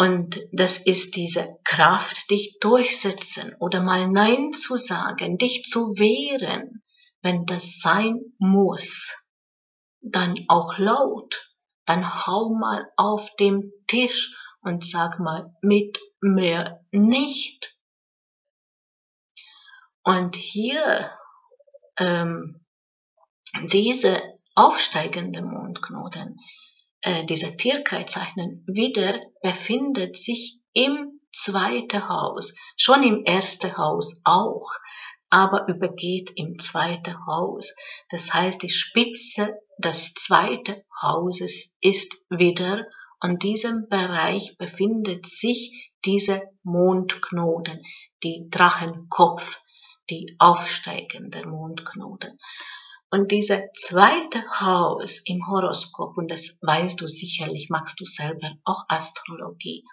Und das ist diese Kraft, dich durchsetzen oder mal Nein zu sagen, dich zu wehren, wenn das sein muss. Dann auch laut, dann hau mal auf dem Tisch und sag mal mit mir nicht. Und hier ähm, diese aufsteigende Mondknoten, äh, dieser Tierkreiszeichen wieder befindet sich im zweiten Haus, schon im ersten Haus auch, aber übergeht im zweiten Haus. Das heißt, die Spitze des zweiten Hauses ist wieder an diesem Bereich befindet sich diese Mondknoten, die Drachenkopf, die aufsteigende Mondknoten. Und dieser zweite Haus im Horoskop, und das weißt du sicherlich, magst du selber auch Astrologie,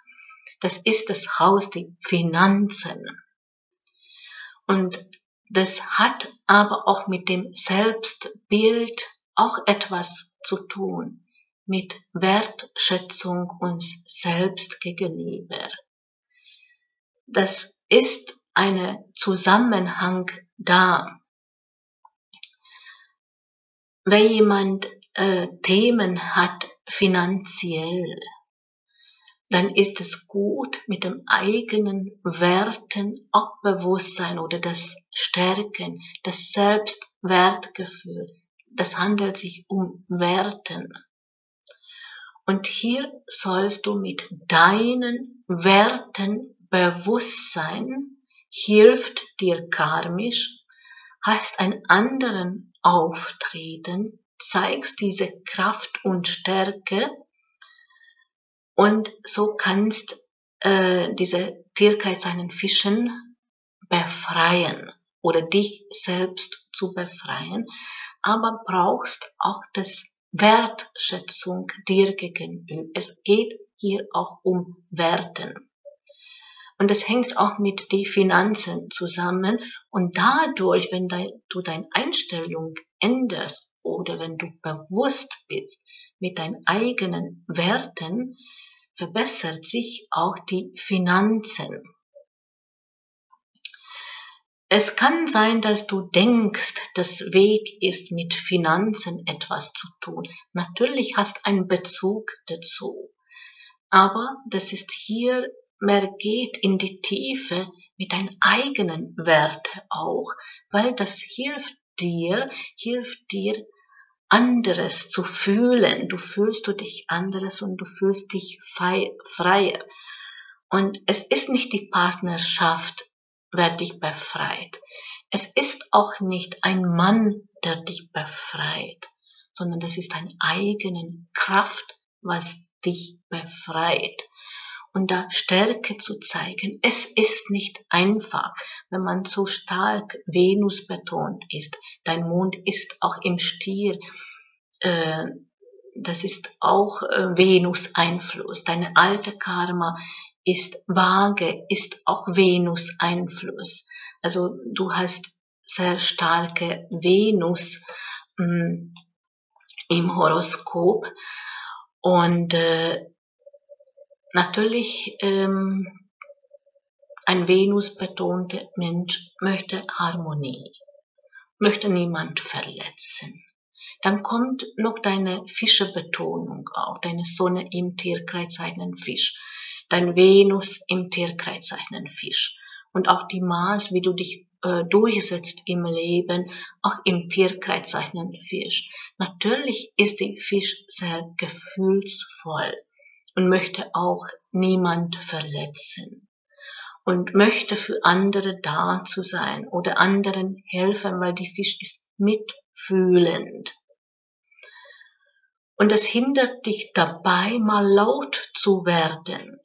das ist das Haus der Finanzen. Und das hat aber auch mit dem Selbstbild auch etwas zu tun, mit Wertschätzung uns selbst gegenüber. Das ist ein Zusammenhang da wenn jemand äh, Themen hat finanziell, dann ist es gut, mit dem eigenen Werten auch Bewusstsein oder das Stärken, das Selbstwertgefühl. Das handelt sich um Werten. Und hier sollst du mit deinen Werten bewusst sein, hilft dir karmisch, hast einen anderen Auftreten, zeigst diese Kraft und Stärke und so kannst äh, diese Tierkeit seinen Fischen befreien oder dich selbst zu befreien, aber brauchst auch das Wertschätzung dir gegenüber. Es geht hier auch um Werten. Und es hängt auch mit den Finanzen zusammen. Und dadurch, wenn du deine Einstellung änderst oder wenn du bewusst bist mit deinen eigenen Werten, verbessert sich auch die Finanzen. Es kann sein, dass du denkst, das Weg ist mit Finanzen etwas zu tun. Natürlich hast einen Bezug dazu. Aber das ist hier mehr geht in die Tiefe mit deinen eigenen Werten auch, weil das hilft dir, hilft dir anderes zu fühlen. Du fühlst du dich anderes und du fühlst dich freier. Und es ist nicht die Partnerschaft, wer dich befreit. Es ist auch nicht ein Mann, der dich befreit, sondern das ist deine eigene Kraft, was dich befreit und da Stärke zu zeigen. Es ist nicht einfach, wenn man so stark Venus betont ist. Dein Mond ist auch im Stier. Äh, das ist auch äh, Venus Einfluss. Deine alte Karma ist vage, ist auch Venus Einfluss. Also du hast sehr starke Venus mm, im Horoskop und äh, Natürlich, ähm, ein Venus betonter Mensch möchte Harmonie, möchte niemand verletzen. Dann kommt noch deine Fischebetonung auch, deine Sonne im Tierkreiszeichen Fisch, dein Venus im Tierkreiszeichen Fisch und auch die Mars, wie du dich äh, durchsetzt im Leben, auch im Tierkreiszeichen Fisch. Natürlich ist die Fisch sehr gefühlsvoll und möchte auch niemand verletzen und möchte für andere da zu sein oder anderen helfen, weil die Fisch ist mitfühlend. Und es hindert dich dabei, mal laut zu werden,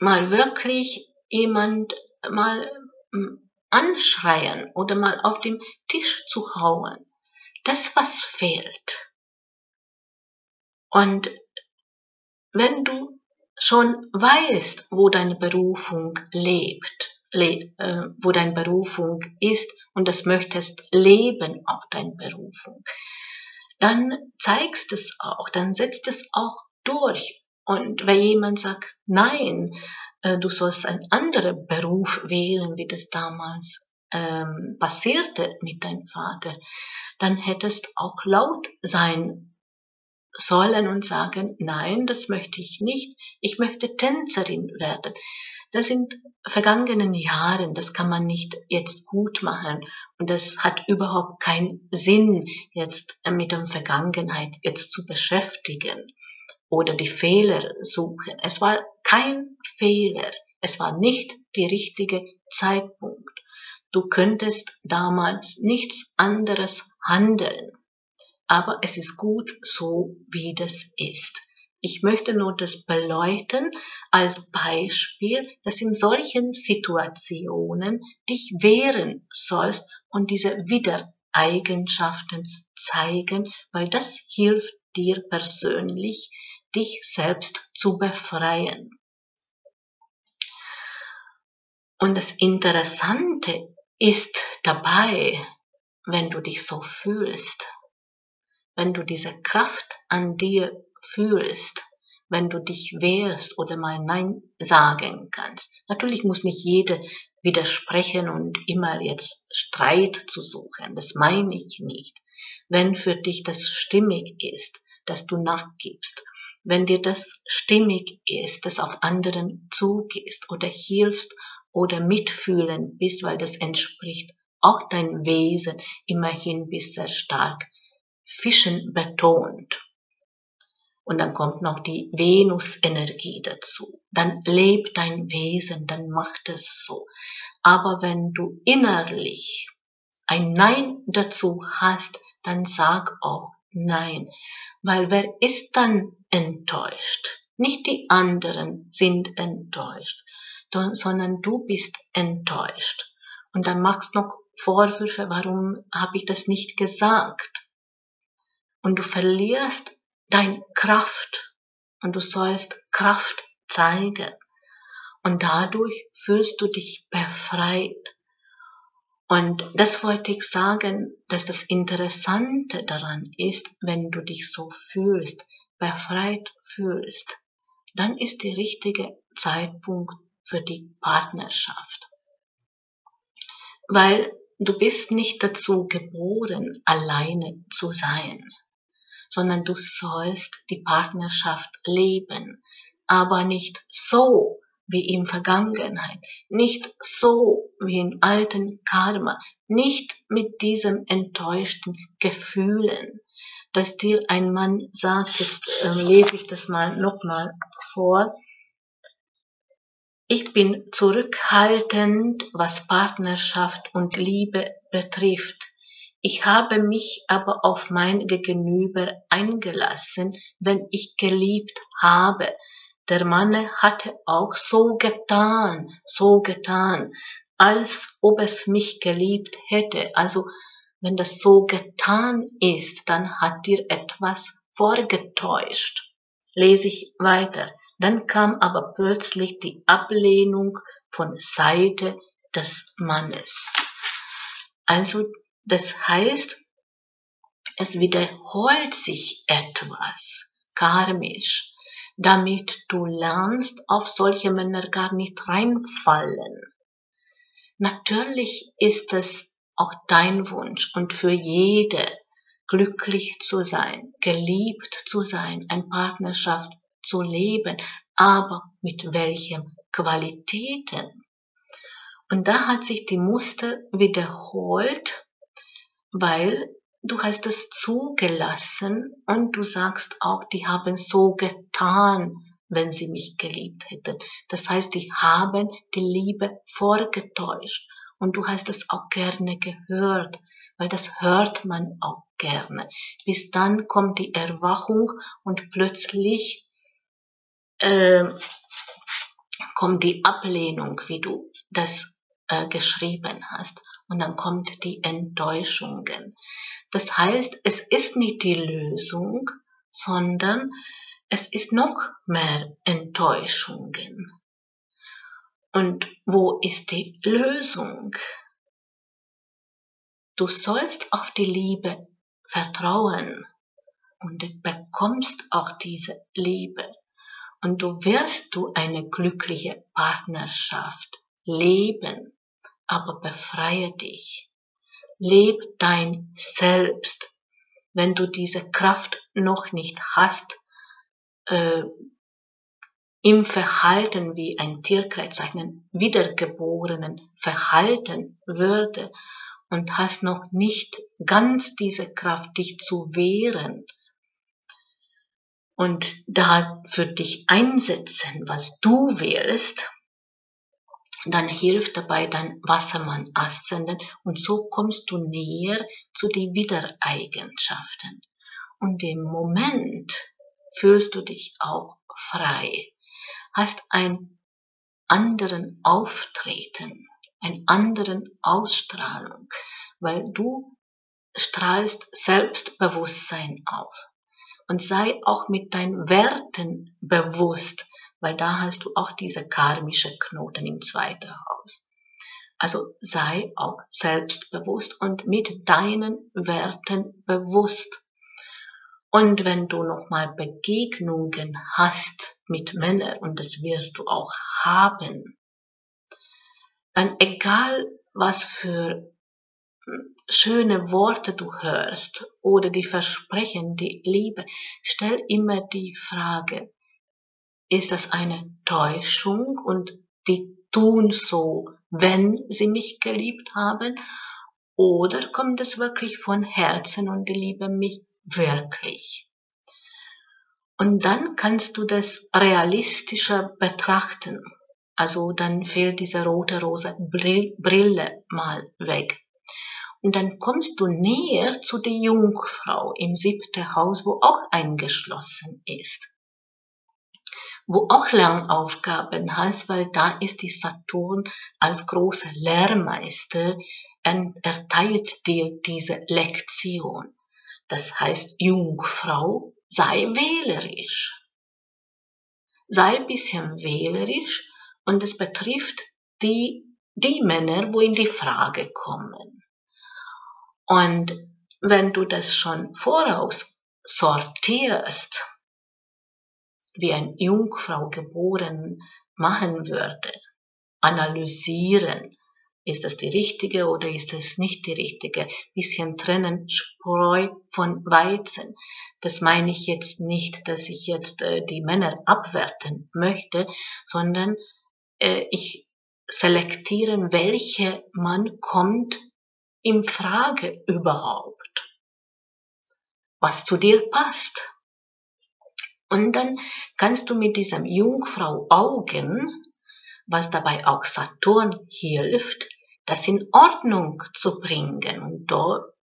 mal wirklich jemand mal hm, anschreien oder mal auf den Tisch zu hauen. Das, was fehlt. Und wenn du schon weißt, wo deine Berufung lebt, le äh, wo deine Berufung ist und das möchtest leben, auch deine Berufung, dann zeigst es auch, dann setzt es auch durch. Und wenn jemand sagt, nein, äh, du sollst einen anderen Beruf wählen, wie das damals ähm, passierte mit deinem Vater, dann hättest auch laut sein sollen und sagen, nein, das möchte ich nicht, ich möchte Tänzerin werden. Das sind vergangenen Jahren, das kann man nicht jetzt gut machen und das hat überhaupt keinen Sinn, jetzt mit der Vergangenheit jetzt zu beschäftigen oder die Fehler suchen. Es war kein Fehler, es war nicht der richtige Zeitpunkt. Du könntest damals nichts anderes handeln aber es ist gut so, wie das ist. Ich möchte nur das beleuchten als Beispiel, dass in solchen Situationen dich wehren sollst und diese Wiedereigenschaften zeigen, weil das hilft dir persönlich, dich selbst zu befreien. Und das Interessante ist dabei, wenn du dich so fühlst, wenn du diese Kraft an dir fühlst, wenn du dich wehrst oder mal Nein sagen kannst. Natürlich muss nicht jede widersprechen und immer jetzt Streit zu suchen. Das meine ich nicht. Wenn für dich das stimmig ist, dass du nachgibst, wenn dir das stimmig ist, dass auf anderen zugehst oder hilfst oder mitfühlen bist, weil das entspricht auch dein Wesen, immerhin bist sehr stark Fischen betont. Und dann kommt noch die Venus-Energie dazu. Dann lebt dein Wesen, dann macht es so. Aber wenn du innerlich ein Nein dazu hast, dann sag auch Nein. Weil wer ist dann enttäuscht? Nicht die anderen sind enttäuscht, sondern du bist enttäuscht. Und dann machst du noch Vorwürfe, warum habe ich das nicht gesagt? Und du verlierst deine Kraft und du sollst Kraft zeigen. Und dadurch fühlst du dich befreit. Und das wollte ich sagen, dass das Interessante daran ist, wenn du dich so fühlst, befreit fühlst, dann ist der richtige Zeitpunkt für die Partnerschaft. Weil du bist nicht dazu geboren, alleine zu sein, sondern du sollst die Partnerschaft leben, aber nicht so wie in Vergangenheit, nicht so wie im alten Karma, nicht mit diesem enttäuschten Gefühlen, dass dir ein Mann sagt, jetzt äh, lese ich das mal nochmal vor, ich bin zurückhaltend, was Partnerschaft und Liebe betrifft. Ich habe mich aber auf mein Gegenüber eingelassen, wenn ich geliebt habe. Der Mann hatte auch so getan, so getan, als ob es mich geliebt hätte. Also, wenn das so getan ist, dann hat dir etwas vorgetäuscht. Lese ich weiter. Dann kam aber plötzlich die Ablehnung von Seite des Mannes. Also das heißt, es wiederholt sich etwas karmisch, damit du lernst, auf solche Männer gar nicht reinfallen. Natürlich ist es auch dein Wunsch und für jede glücklich zu sein, geliebt zu sein, eine Partnerschaft zu leben, aber mit welchen Qualitäten. Und da hat sich die Muster wiederholt, weil du hast es zugelassen und du sagst auch, die haben so getan, wenn sie mich geliebt hätten. Das heißt, die haben die Liebe vorgetäuscht und du hast es auch gerne gehört, weil das hört man auch gerne. Bis dann kommt die Erwachung und plötzlich äh, kommt die Ablehnung, wie du das äh, geschrieben hast. Und dann kommt die Enttäuschungen. Das heißt, es ist nicht die Lösung, sondern es ist noch mehr Enttäuschungen. Und wo ist die Lösung? Du sollst auf die Liebe vertrauen und du bekommst auch diese Liebe und du wirst du eine glückliche Partnerschaft leben, aber befreie dich. Leb dein Selbst. Wenn du diese Kraft noch nicht hast, äh, im Verhalten wie ein Tierkreis, einen wiedergeborenen Verhalten würde und hast noch nicht ganz diese Kraft, dich zu wehren, und da für dich einsetzen, was du willst, dann hilft dabei dein Wassermann Aszendent und so kommst du näher zu den Wiedereigenschaften. Und im Moment fühlst du dich auch frei, hast einen anderen Auftreten, einen anderen Ausstrahlung, weil du strahlst Selbstbewusstsein auf und sei auch mit deinen Werten bewusst, weil da hast du auch diese karmische Knoten im zweiten Haus. Also sei auch selbstbewusst und mit deinen Werten bewusst. Und wenn du nochmal Begegnungen hast mit Männern, und das wirst du auch haben, dann egal was für schöne Worte du hörst oder die Versprechen, die Liebe, stell immer die Frage, ist das eine Täuschung und die tun so, wenn sie mich geliebt haben, oder kommt es wirklich von Herzen und die liebe mich wirklich? Und dann kannst du das realistischer betrachten. Also dann fehlt diese rote rosa Brille mal weg. Und dann kommst du näher zu der Jungfrau im siebten Haus, wo auch eingeschlossen ist. Wo auch Lernaufgaben hast, weil da ist die Saturn als großer Lehrmeister, erteilt dir diese Lektion. Das heißt, Jungfrau, sei wählerisch. Sei ein bisschen wählerisch und es betrifft die, die Männer, wo in die Frage kommen. Und wenn du das schon voraus sortierst, wie ein Jungfrau geboren machen würde, analysieren, ist das die richtige oder ist es nicht die richtige? Bisschen trennen Spreu von Weizen. Das meine ich jetzt nicht, dass ich jetzt äh, die Männer abwerten möchte, sondern äh, ich selektieren, welche Mann kommt in Frage überhaupt, was zu dir passt. Und dann kannst du mit diesem Jungfrau Augen, was dabei auch Saturn hilft, das in Ordnung zu bringen. Und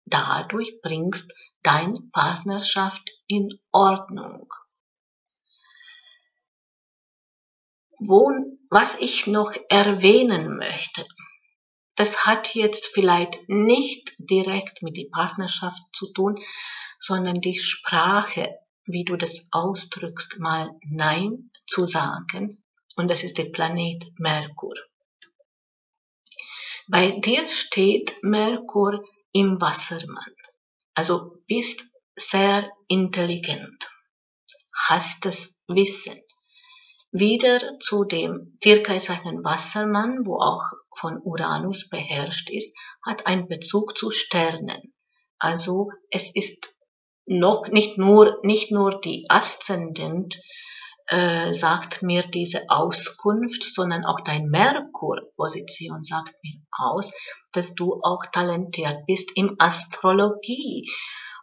dadurch bringst dein Partnerschaft in Ordnung. Wo, was ich noch erwähnen möchte, das hat jetzt vielleicht nicht direkt mit der Partnerschaft zu tun, sondern die Sprache, wie du das ausdrückst, mal Nein zu sagen. Und das ist der Planet Merkur. Bei dir steht Merkur im Wassermann. Also bist sehr intelligent, hast das Wissen, wieder zu dem Tierkreiszeichen Wassermann, wo auch von Uranus beherrscht ist, hat einen Bezug zu Sternen. Also es ist noch nicht nur, nicht nur die Aszendent äh, sagt mir diese Auskunft, sondern auch dein Merkur-Position sagt mir aus, dass du auch talentiert bist im Astrologie.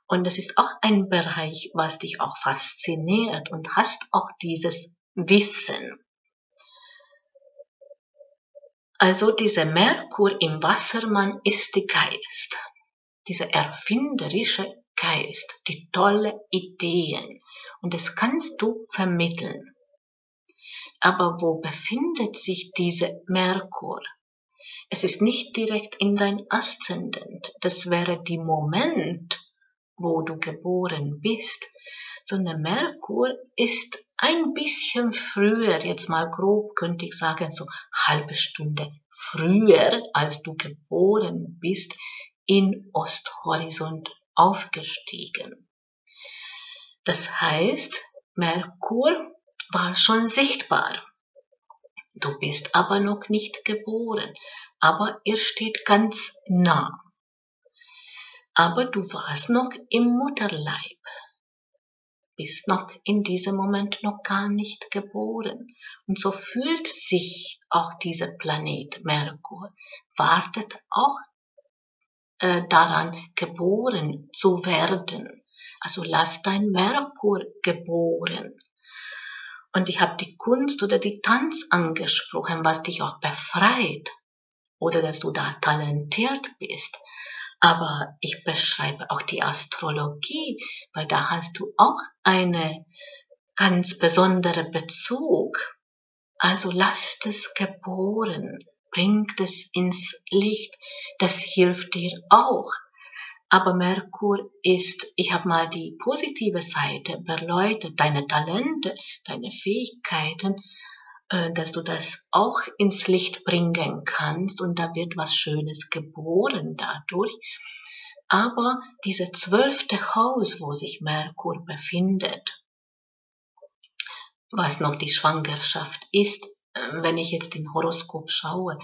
Und das ist auch ein Bereich, was dich auch fasziniert und hast auch dieses Wissen. Also dieser Merkur im Wassermann ist die Geist, dieser erfinderische Geist, die tolle Ideen. Und das kannst du vermitteln. Aber wo befindet sich diese Merkur? Es ist nicht direkt in dein Aszendent. Das wäre die Moment, wo du geboren bist, sondern Merkur ist ein bisschen früher, jetzt mal grob könnte ich sagen, so halbe Stunde früher, als du geboren bist, in Osthorizont aufgestiegen. Das heißt, Merkur war schon sichtbar. Du bist aber noch nicht geboren, aber er steht ganz nah. Aber du warst noch im Mutterleib bist noch in diesem Moment noch gar nicht geboren. Und so fühlt sich auch dieser Planet Merkur, wartet auch äh, daran, geboren zu werden. Also lass dein Merkur geboren. Und ich habe die Kunst oder die Tanz angesprochen, was dich auch befreit. Oder dass du da talentiert bist. Aber ich beschreibe auch die Astrologie, weil da hast du auch eine ganz besondere Bezug. Also lasst es geboren, bringt es ins Licht, das hilft dir auch. Aber Merkur ist, ich habe mal die positive Seite beleuchtet, deine Talente, deine Fähigkeiten, äh, dass du das auch ins Licht bringen kannst und da wird was Schönes geboren dadurch. Aber diese zwölfte Haus, wo sich Merkur befindet, was noch die Schwangerschaft ist, wenn ich jetzt den Horoskop schaue,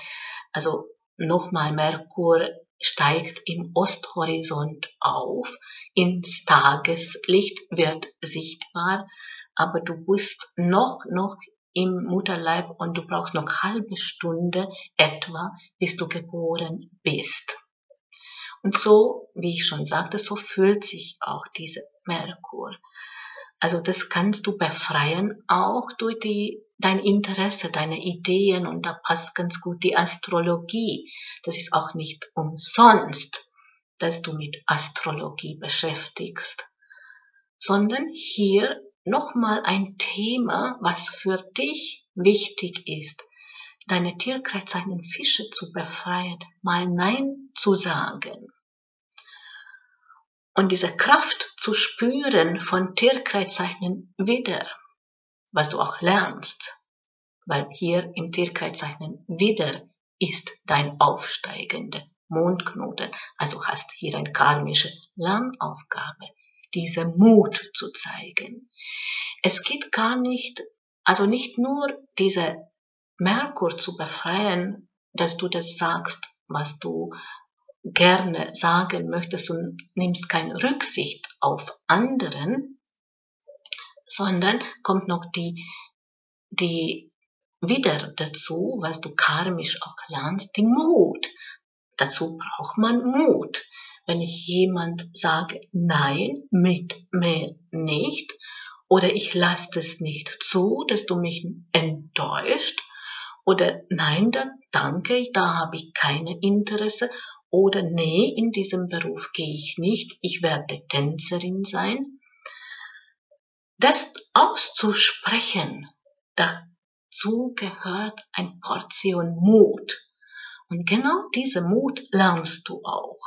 also nochmal Merkur steigt im Osthorizont auf, ins Tageslicht wird sichtbar, aber du bist noch, noch im Mutterleib und du brauchst noch halbe Stunde etwa, bis du geboren bist. Und so, wie ich schon sagte, so fühlt sich auch diese Merkur. Also das kannst du befreien auch durch die, dein Interesse, deine Ideen und da passt ganz gut die Astrologie. Das ist auch nicht umsonst, dass du mit Astrologie beschäftigst, sondern hier nochmal ein Thema, was für dich wichtig ist, deine Tierkreiszeichen Fische zu befreien, mal Nein zu sagen. Und diese Kraft zu spüren von Tierkreiszeichen wieder, was du auch lernst, weil hier im Tierkreiszeichen wieder ist dein aufsteigender Mondknoten, also hast hier eine karmische Lernaufgabe diese Mut zu zeigen. Es geht gar nicht, also nicht nur diese Merkur zu befreien, dass du das sagst, was du gerne sagen möchtest und nimmst keine Rücksicht auf anderen, sondern kommt noch die, die wieder dazu, was du karmisch auch lernst, die Mut. Dazu braucht man Mut wenn ich jemand sage, nein, mit mir nicht, oder ich lasse es nicht zu, dass du mich enttäuscht, oder nein, dann danke, da habe ich keine Interesse, oder nee, in diesem Beruf gehe ich nicht, ich werde Tänzerin sein. Das auszusprechen, dazu gehört ein Portion Mut. Und genau diese Mut lernst du auch.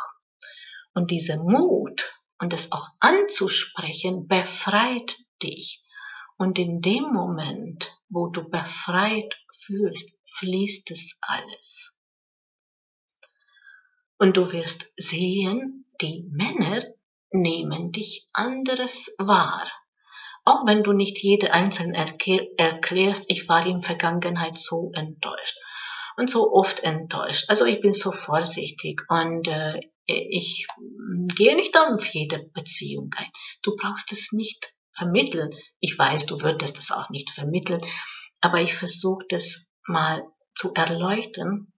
Und dieser Mut und es auch anzusprechen befreit dich. Und in dem Moment, wo du befreit fühlst, fließt es alles. Und du wirst sehen, die Männer nehmen dich anderes wahr. Auch wenn du nicht jede einzelne erklärst, ich war in Vergangenheit so enttäuscht und so oft enttäuscht. Also ich bin so vorsichtig und äh, ich gehe nicht auf jede Beziehung ein. Du brauchst es nicht vermitteln. Ich weiß, du würdest das auch nicht vermitteln, aber ich versuche das mal zu erläutern.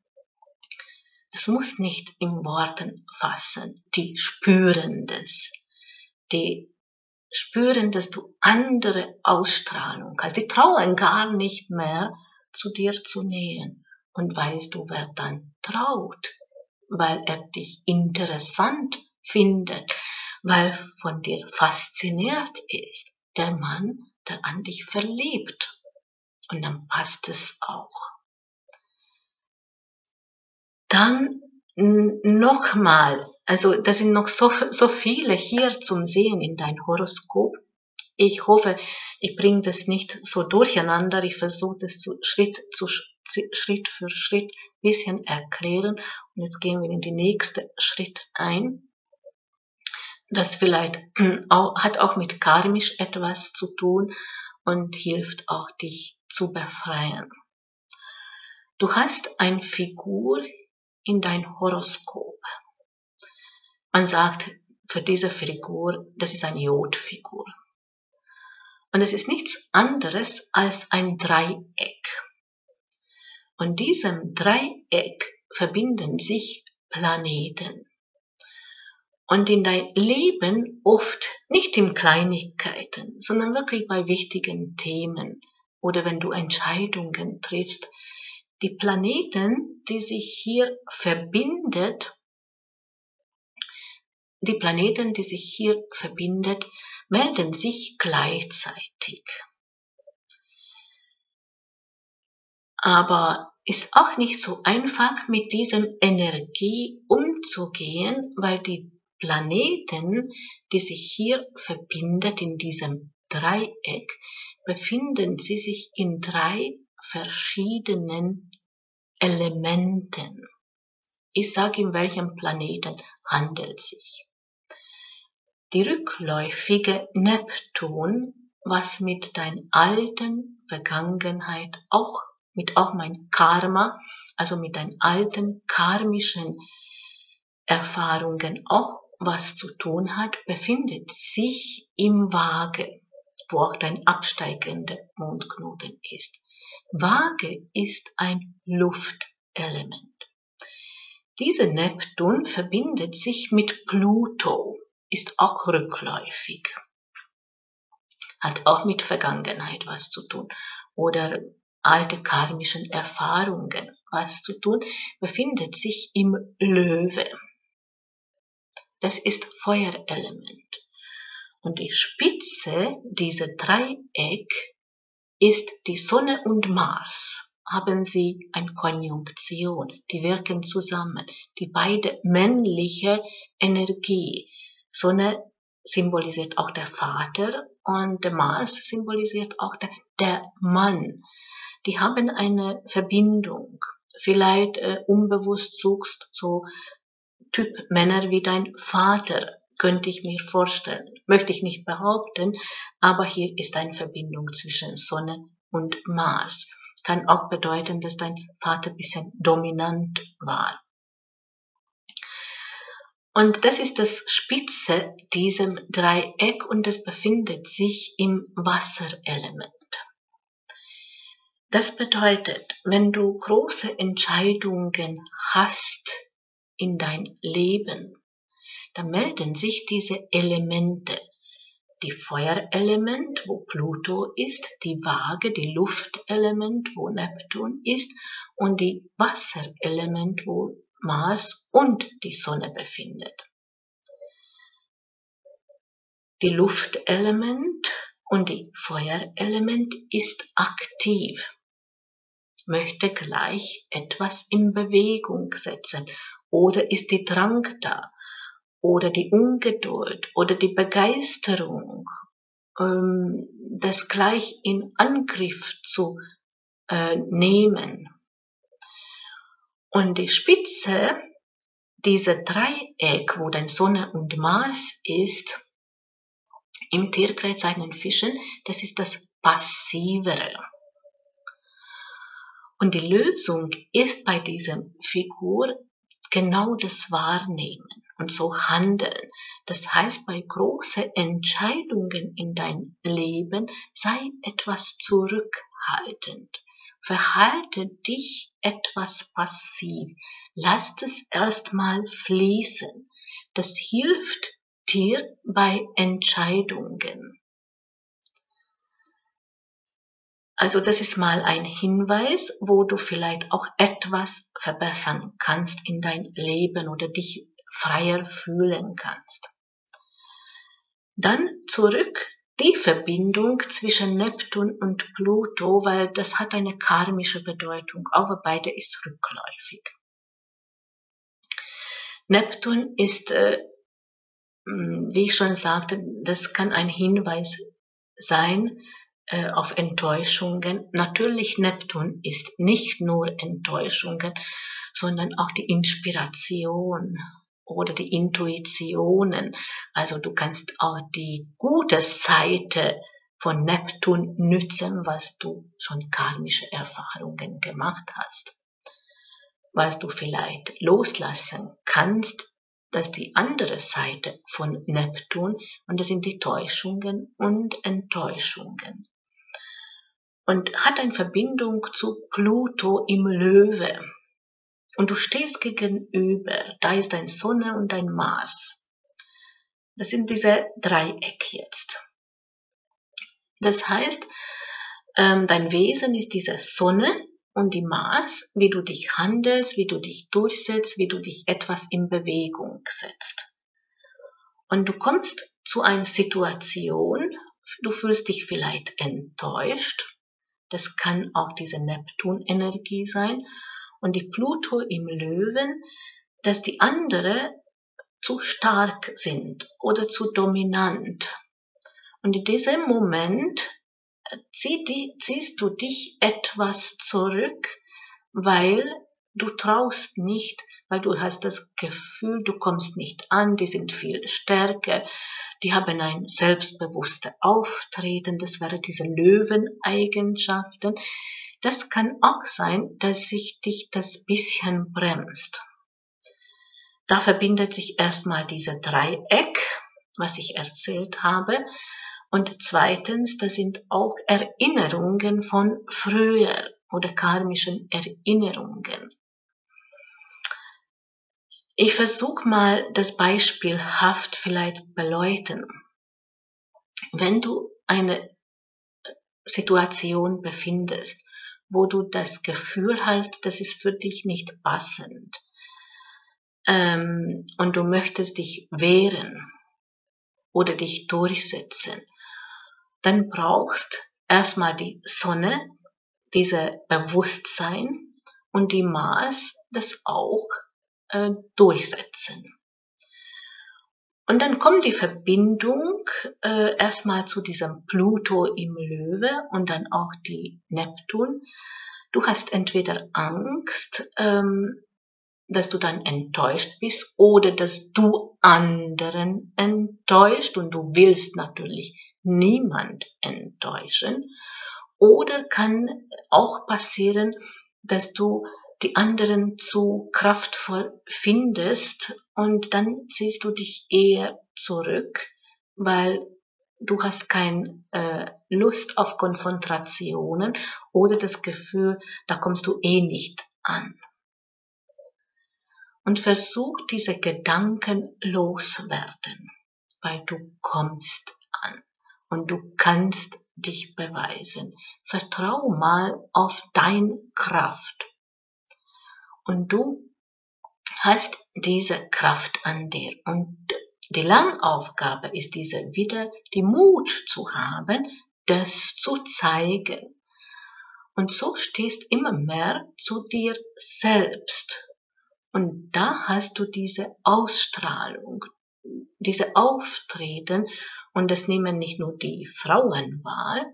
Das muss nicht in Worten fassen. Die spüren das. Die spüren, dass du andere Ausstrahlung hast. Die trauen gar nicht mehr, zu dir zu nähen. Und weißt du, wer dann traut? Weil er dich interessant findet, weil von dir fasziniert ist. Der Mann, der an dich verliebt. Und dann passt es auch. Dann nochmal, also da sind noch so, so viele hier zum Sehen in dein Horoskop. Ich hoffe, ich bringe das nicht so durcheinander. Ich versuche das zu, Schritt zu Schritt für Schritt bisschen erklären. Und jetzt gehen wir in den nächsten Schritt ein. Das vielleicht [clears throat] hat auch mit karmisch etwas zu tun und hilft auch dich zu befreien. Du hast eine Figur in dein Horoskop. Man sagt für diese Figur, das ist eine Jodfigur. Und es ist nichts anderes als ein Dreieck. Und diesem Dreieck verbinden sich Planeten. Und in dein Leben oft nicht in Kleinigkeiten, sondern wirklich bei wichtigen Themen oder wenn du Entscheidungen triffst. Die Planeten, die sich hier verbindet, die Planeten, die sich hier verbindet, melden sich gleichzeitig. Aber ist auch nicht so einfach mit diesem Energie umzugehen, weil die Planeten, die sich hier verbindet in diesem Dreieck, befinden sie sich in drei verschiedenen Elementen. Ich sage, in welchem Planeten handelt sich die rückläufige Neptun, was mit deiner alten Vergangenheit auch, mit auch mein Karma, also mit deinem alten karmischen Erfahrungen auch was zu tun hat, befindet sich im Waage, wo auch dein absteigender Mondknoten ist. Waage ist ein Luftelement. Dieser Neptun verbindet sich mit Pluto, ist auch rückläufig, hat auch mit Vergangenheit was zu tun oder alte karmischen Erfahrungen was zu tun, befindet sich im Löwe. Das ist Feuerelement. Und die Spitze dieser Dreieck ist die Sonne und Mars. Haben sie eine Konjunktion, die wirken zusammen. Die beide männliche Energie. Sonne symbolisiert auch der Vater und der Mars symbolisiert auch der, der Mann. Die haben eine Verbindung. Vielleicht äh, unbewusst suchst so Typ Männer wie dein Vater, könnte ich mir vorstellen. Möchte ich nicht behaupten, aber hier ist eine Verbindung zwischen Sonne und Mars. Kann auch bedeuten, dass dein Vater bisschen dominant war. Und das ist das Spitze diesem Dreieck und es befindet sich im Wasserelement. Das bedeutet, wenn du große Entscheidungen hast in dein Leben, dann melden sich diese Elemente. Die Feuerelement, wo Pluto ist, die Waage, die Luftelement, wo Neptun ist und die Wasserelement, wo Mars und die Sonne befindet. Die Luftelement und die Feuerelement ist aktiv, möchte gleich etwas in Bewegung setzen oder ist die Drang da oder die Ungeduld oder die Begeisterung, ähm, das gleich in Angriff zu äh, nehmen. Und die Spitze dieser Dreieck, wo dann Sonne und Mars ist, im Tierkreis seinen Fischen, das ist das Passivere. Und die Lösung ist bei dieser Figur genau das Wahrnehmen und so handeln. Das heißt, bei großen Entscheidungen in dein Leben sei etwas zurückhaltend. Verhalte dich etwas passiv. Lass es erstmal fließen. Das hilft dir bei Entscheidungen. Also das ist mal ein Hinweis, wo du vielleicht auch etwas verbessern kannst in dein Leben oder dich freier fühlen kannst. Dann zurück die Verbindung zwischen Neptun und Pluto, weil das hat eine karmische Bedeutung, aber beide ist rückläufig. Neptun ist, äh, wie ich schon sagte, das kann ein Hinweis sein äh, auf Enttäuschungen. Natürlich, Neptun ist nicht nur Enttäuschungen, sondern auch die Inspiration oder die Intuitionen. Also du kannst auch die gute Seite von Neptun nützen, was du schon karmische Erfahrungen gemacht hast. Was du vielleicht loslassen kannst, dass die andere Seite von Neptun und das sind die Täuschungen und Enttäuschungen und hat eine Verbindung zu Pluto im Löwe. Und du stehst gegenüber, da ist dein Sonne und dein Mars. Das sind diese Dreieck jetzt. Das heißt, ähm, dein Wesen ist diese Sonne und die Mars, wie du dich handelst, wie du dich durchsetzt, wie du dich etwas in Bewegung setzt. Und du kommst zu einer Situation, du fühlst dich vielleicht enttäuscht das kann auch diese Neptun-Energie sein. Und die Pluto im Löwen, dass die andere zu stark sind oder zu dominant. Und in diesem Moment äh, zieh die, ziehst du dich etwas zurück, weil du traust nicht, weil du hast das Gefühl, du kommst nicht an, die sind viel stärker, die haben ein selbstbewusstes Auftreten, das wäre diese Löweneigenschaften. Das kann auch sein, dass sich dich das bisschen bremst. Da verbindet sich erstmal diese Dreieck, was ich erzählt habe. Und zweitens, das sind auch Erinnerungen von früher oder karmischen Erinnerungen. Ich versuche mal das beispielhaft vielleicht beleuchten. Wenn du eine Situation befindest, wo du das Gefühl hast, das ist für dich nicht passend ähm, und du möchtest dich wehren oder dich durchsetzen, dann brauchst erstmal die Sonne, diese Bewusstsein und die Maß, das auch äh, durchsetzen. Und dann kommt die Verbindung äh, erstmal zu diesem Pluto im Löwe und dann auch die Neptun. Du hast entweder Angst, ähm, dass du dann enttäuscht bist oder dass du anderen enttäuscht und du willst natürlich niemand enttäuschen. Oder kann auch passieren, dass du die anderen zu kraftvoll findest und dann ziehst du dich eher zurück, weil du hast keine äh, Lust auf Konfrontationen oder das Gefühl, da kommst du eh nicht an. Und versuch diese Gedanken loswerden, weil du kommst an und du kannst dich beweisen. Vertrau mal auf deine Kraft und du hast diese Kraft an dir. Und die Lernaufgabe ist diese wieder, die Mut zu haben, das zu zeigen. Und so stehst immer mehr zu dir selbst. Und da hast du diese Ausstrahlung, diese Auftreten. Und das nehmen nicht nur die Frauen wahr,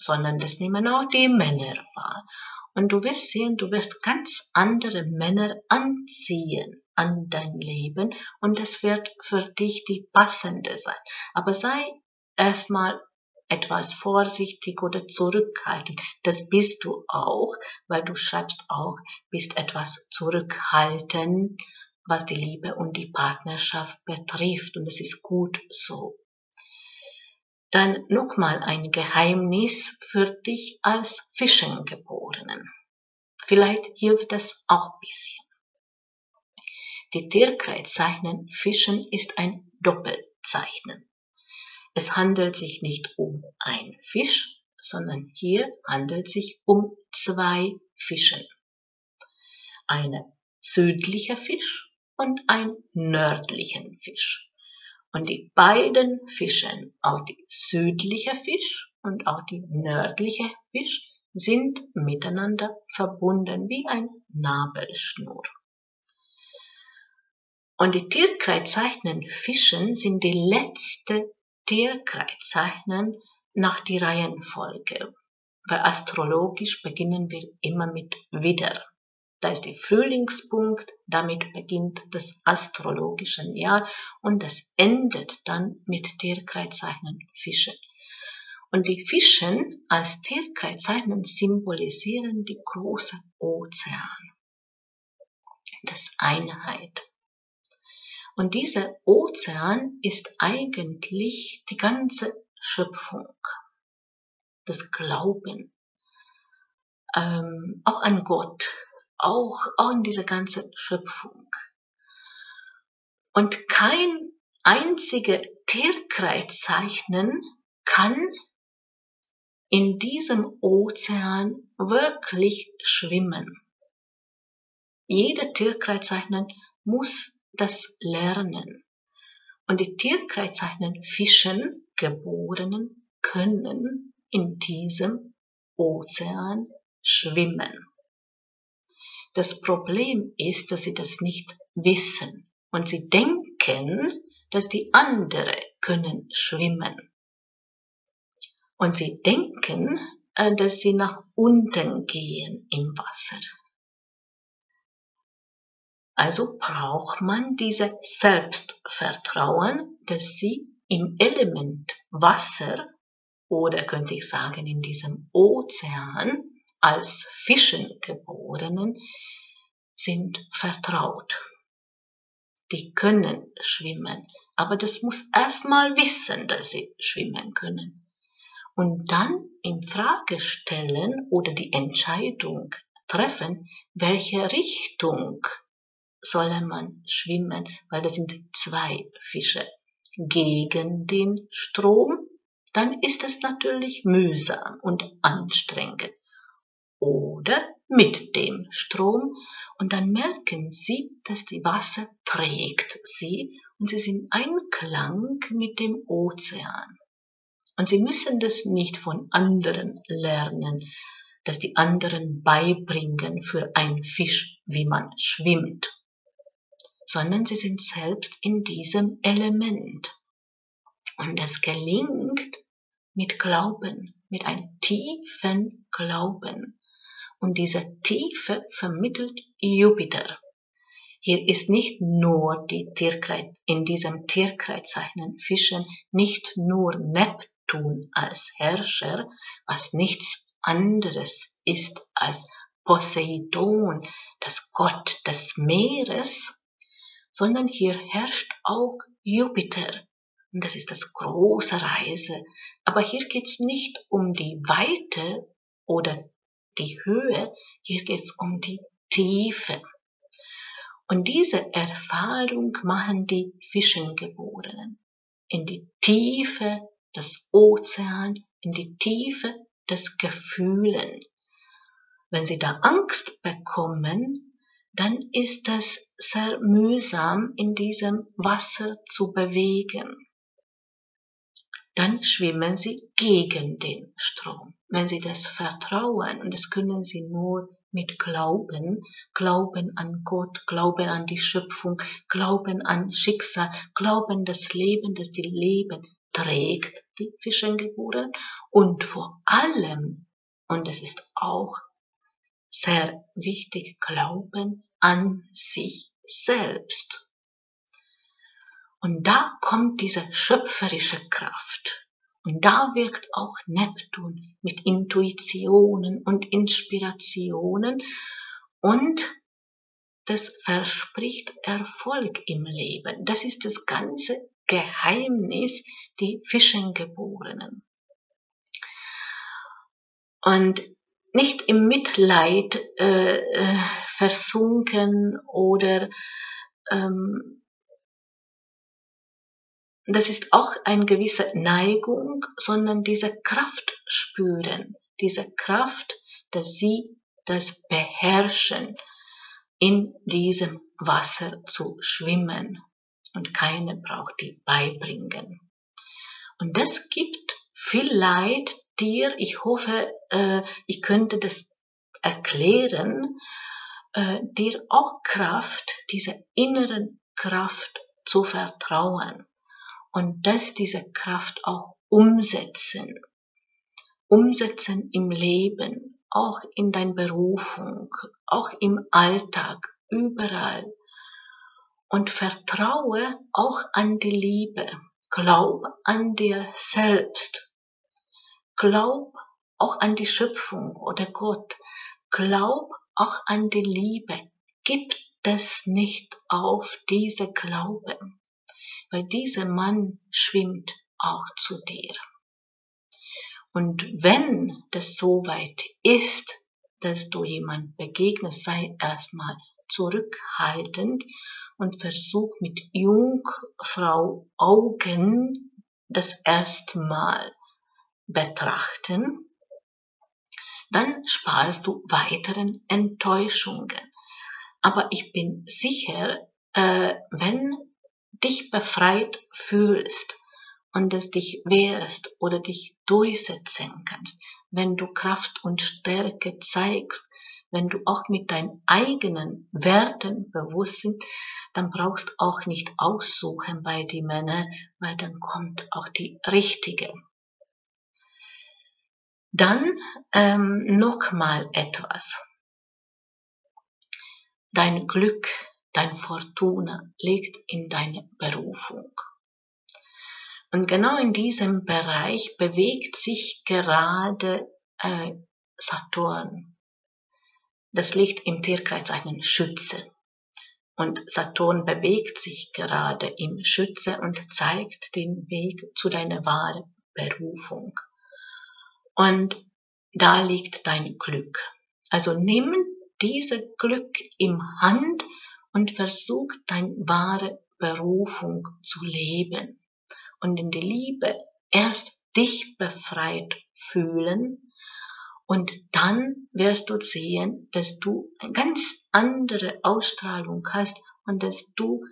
sondern das nehmen auch die Männer wahr. Und du wirst sehen, du wirst ganz andere Männer anziehen an dein Leben und es wird für dich die passende sein. Aber sei erstmal etwas vorsichtig oder zurückhaltend. Das bist du auch, weil du schreibst auch, bist etwas zurückhaltend, was die Liebe und die Partnerschaft betrifft. Und es ist gut so. Dann nochmal ein Geheimnis für dich als Fischengeborenen. Vielleicht hilft das auch ein bisschen. Die Tierkreiszeichen Fischen ist ein Doppelzeichnen. Es handelt sich nicht um ein Fisch, sondern hier handelt sich um zwei Fischen. Eine südlicher Fisch und ein nördlichen Fisch. Und die beiden Fischen, auch die südliche Fisch und auch die nördliche Fisch, sind miteinander verbunden wie ein Nabelschnur. Und die Tierkreiszeichen Fischen sind die letzte Tierkreiszeichen nach die Reihenfolge, weil astrologisch beginnen wir immer mit Widder. Da ist der Frühlingspunkt, damit beginnt das astrologische Jahr und das endet dann mit Tierkreiszeichen Fische. Und die Fischen als Tierkreiszeichen symbolisieren die große Ozean, das Einheit. Und dieser Ozean ist eigentlich die ganze Schöpfung, das Glauben, ähm, auch an Gott, auch, auch in dieser ganzen Schöpfung. Und kein einziger Tierkreiszeichen kann in diesem Ozean wirklich schwimmen. Jeder Tierkreiszeichen muss das lernen. Und die Tierkreiszeichen Fischen, Geborenen, können in diesem Ozean schwimmen. Das Problem ist, dass sie das nicht wissen und sie denken, dass die anderen können schwimmen. Und sie denken, äh, dass sie nach unten gehen im Wasser. Also braucht man dieses Selbstvertrauen, dass sie im Element Wasser oder könnte ich sagen in diesem Ozean als Fischengeborenen sind vertraut. die können schwimmen, aber das muss erstmal wissen, dass sie schwimmen können. Und dann in Frage stellen oder die Entscheidung treffen, welche Richtung soll man schwimmen, weil das sind zwei Fische. Gegen den Strom, dann ist es natürlich mühsam und anstrengend. Oder mit dem Strom und dann merken sie, dass die Wasser trägt sie und sie sind Einklang mit dem Ozean. Und sie müssen das nicht von anderen lernen, dass die anderen beibringen für ein Fisch, wie man schwimmt sondern sie sind selbst in diesem Element. Und es gelingt mit Glauben, mit einem tiefen Glauben. Und diese Tiefe vermittelt Jupiter. Hier ist nicht nur die Tierkreis, in diesem Tierkreiszeichen Fischen nicht nur Neptun als Herrscher, was nichts anderes ist als Poseidon, das Gott des Meeres, sondern hier herrscht auch Jupiter. Und das ist das große Reise. Aber hier geht's nicht um die Weite oder die Höhe, hier geht's um die Tiefe. Und diese Erfahrung machen die Fischengeborenen. In die Tiefe des Ozeans, in die Tiefe des Gefühlen. Wenn sie da Angst bekommen, dann ist es sehr mühsam, in diesem Wasser zu bewegen. Dann schwimmen sie gegen den Strom. Wenn sie das vertrauen, und das können sie nur mit Glauben, Glauben an Gott, Glauben an die Schöpfung, Glauben an Schicksal, Glauben das Leben, das die Leben trägt, die Fischengeborenen, und vor allem, und es ist auch sehr wichtig, Glauben an sich selbst. Und da kommt diese schöpferische Kraft. Und da wirkt auch Neptun mit Intuitionen und Inspirationen und das verspricht Erfolg im Leben. Das ist das ganze Geheimnis, die Fischengeborenen. Und nicht im Mitleid äh, äh, versunken oder ähm, das ist auch eine gewisse Neigung, sondern diese Kraft spüren, diese Kraft, dass sie das beherrschen, in diesem Wasser zu schwimmen und keine braucht die beibringen. Und das gibt viel Leid dir, ich hoffe, äh, ich könnte das erklären, äh, dir auch Kraft, diese inneren Kraft zu vertrauen und dass diese Kraft auch umsetzen, umsetzen im Leben, auch in dein Berufung, auch im Alltag, überall. Und vertraue auch an die Liebe. Glaub an dir selbst Glaub auch an die Schöpfung oder Gott. Glaub auch an die Liebe. Gib das nicht auf, diese Glaube, weil dieser Mann schwimmt auch zu dir. Und wenn das soweit ist, dass du jemand begegnest, sei erstmal zurückhaltend und versuch mit Jungfrau Augen das erstmal betrachten, dann sparst du weiteren Enttäuschungen. Aber ich bin sicher, äh, wenn dich befreit fühlst und es dich wehrst oder dich durchsetzen kannst, wenn du Kraft und Stärke zeigst, wenn du auch mit deinen eigenen Werten bewusst sind, dann brauchst auch nicht aussuchen bei die Männer, weil dann kommt auch die richtige. Dann ähm, nochmal etwas. Dein Glück, dein Fortuna liegt in deiner Berufung. Und genau in diesem Bereich bewegt sich gerade äh, Saturn. Das liegt im Tierkreiszeichen Schütze. Und Saturn bewegt sich gerade im Schütze und zeigt den Weg zu deiner wahren Berufung. Und da liegt dein Glück. Also nimm diese Glück im Hand und versuch deine wahre Berufung zu leben und in die Liebe erst dich befreit fühlen und dann wirst du sehen, dass du eine ganz andere Ausstrahlung hast und dass du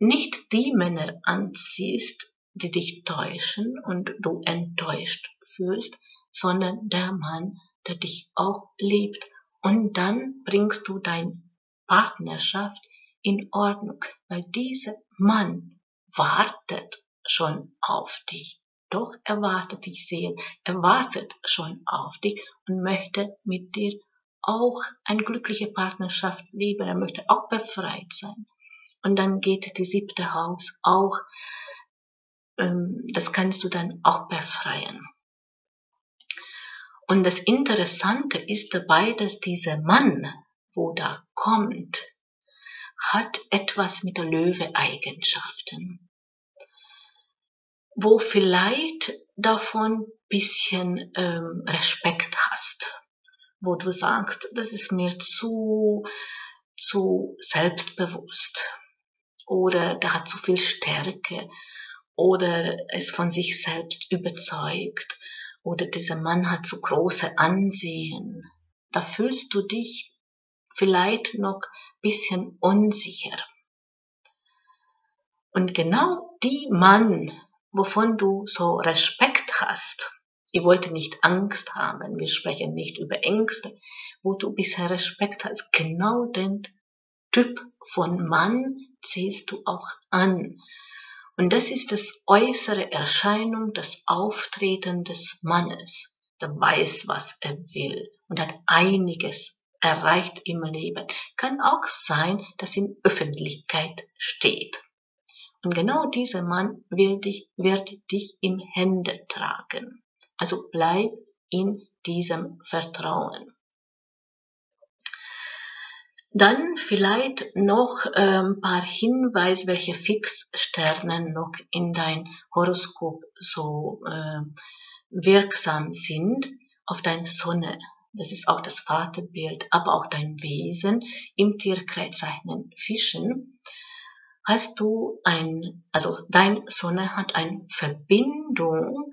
nicht die Männer anziehst, die dich täuschen und du enttäuscht fühlst, sondern der Mann, der dich auch liebt. Und dann bringst du deine Partnerschaft in Ordnung, weil dieser Mann wartet schon auf dich. Doch er wartet dich sehr, er wartet schon auf dich und möchte mit dir auch eine glückliche Partnerschaft leben. Er möchte auch befreit sein. Und dann geht die siebte Haus auch, ähm, das kannst du dann auch befreien. Und das Interessante ist dabei, dass dieser Mann, wo da kommt, hat etwas mit der Löwe-Eigenschaften, wo vielleicht davon bisschen ähm, Respekt hast, wo du sagst, das ist mir zu, zu selbstbewusst oder der hat zu viel Stärke oder ist von sich selbst überzeugt oder dieser Mann hat zu große Ansehen. Da fühlst du dich vielleicht noch bisschen unsicher. Und genau die Mann, wovon du so Respekt hast, ich wollte nicht Angst haben, wir sprechen nicht über Ängste, wo du bisher Respekt hast, genau den Typ von Mann ziehst du auch an. Und das ist das äußere Erscheinung, das Auftreten des Mannes. Der weiß, was er will und hat einiges erreicht im Leben. Kann auch sein, dass in Öffentlichkeit steht. Und genau dieser Mann wird dich, wird dich in Hände tragen. Also bleib in diesem Vertrauen. Dann vielleicht noch ein ähm, paar Hinweise, welche Fixsterne noch in dein Horoskop so äh, wirksam sind auf deine Sonne. Das ist auch das Vaterbild, aber auch dein Wesen im Tierkreiszeichen Fischen. Hast du ein, also dein Sonne hat eine Verbindung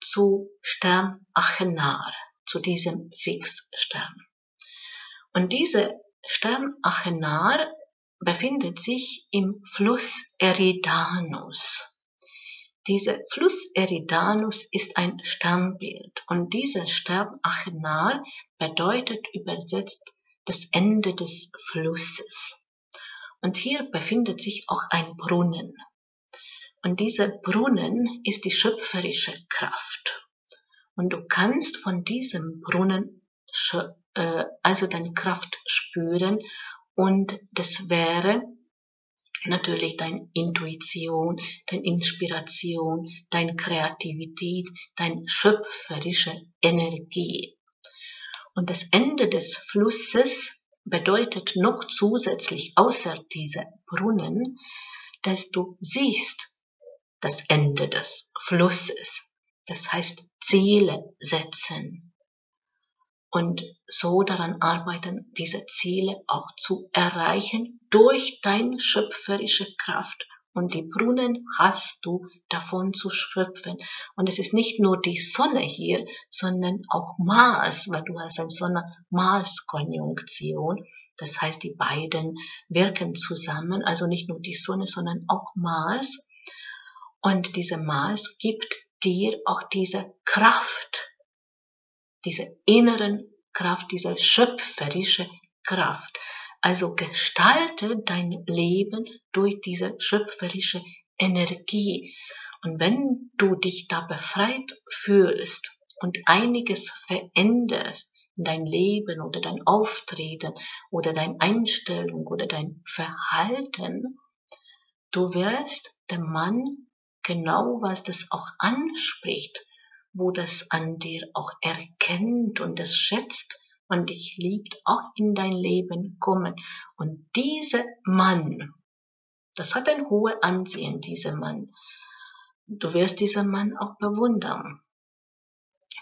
zu Stern Achenar, zu diesem Fixstern. Und diese Stern Achenar befindet sich im Fluss Eridanus. Dieser Fluss Eridanus ist ein Sternbild und dieser Stern Achenar bedeutet übersetzt das Ende des Flusses. Und hier befindet sich auch ein Brunnen. Und dieser Brunnen ist die schöpferische Kraft. Und du kannst von diesem Brunnen äh, also deine Kraft spüren und das wäre natürlich deine Intuition, deine Inspiration, deine Kreativität, deine schöpferische Energie. Und das Ende des Flusses bedeutet noch zusätzlich außer dieser Brunnen, dass du siehst das Ende des Flusses. Das heißt Ziele setzen, und so daran arbeiten, diese Ziele auch zu erreichen durch deine schöpferische Kraft. Und die Brunnen hast du davon zu schöpfen. Und es ist nicht nur die Sonne hier, sondern auch Mars, weil du hast eine Sonne-Mars-Konjunktion. Das heißt, die beiden wirken zusammen, also nicht nur die Sonne, sondern auch Mars. Und diese Mars gibt dir auch diese Kraft, diese inneren Kraft, diese schöpferische Kraft. Also gestalte dein Leben durch diese schöpferische Energie. Und wenn du dich da befreit fühlst und einiges veränderst in dein Leben oder dein Auftreten oder deine Einstellung oder dein Verhalten, du wirst der Mann genau, was das auch anspricht, wo das an dir auch erkennt und es schätzt und dich liebt, auch in dein Leben kommen. Und dieser Mann, das hat ein hohes Ansehen, dieser Mann. Du wirst diesen Mann auch bewundern.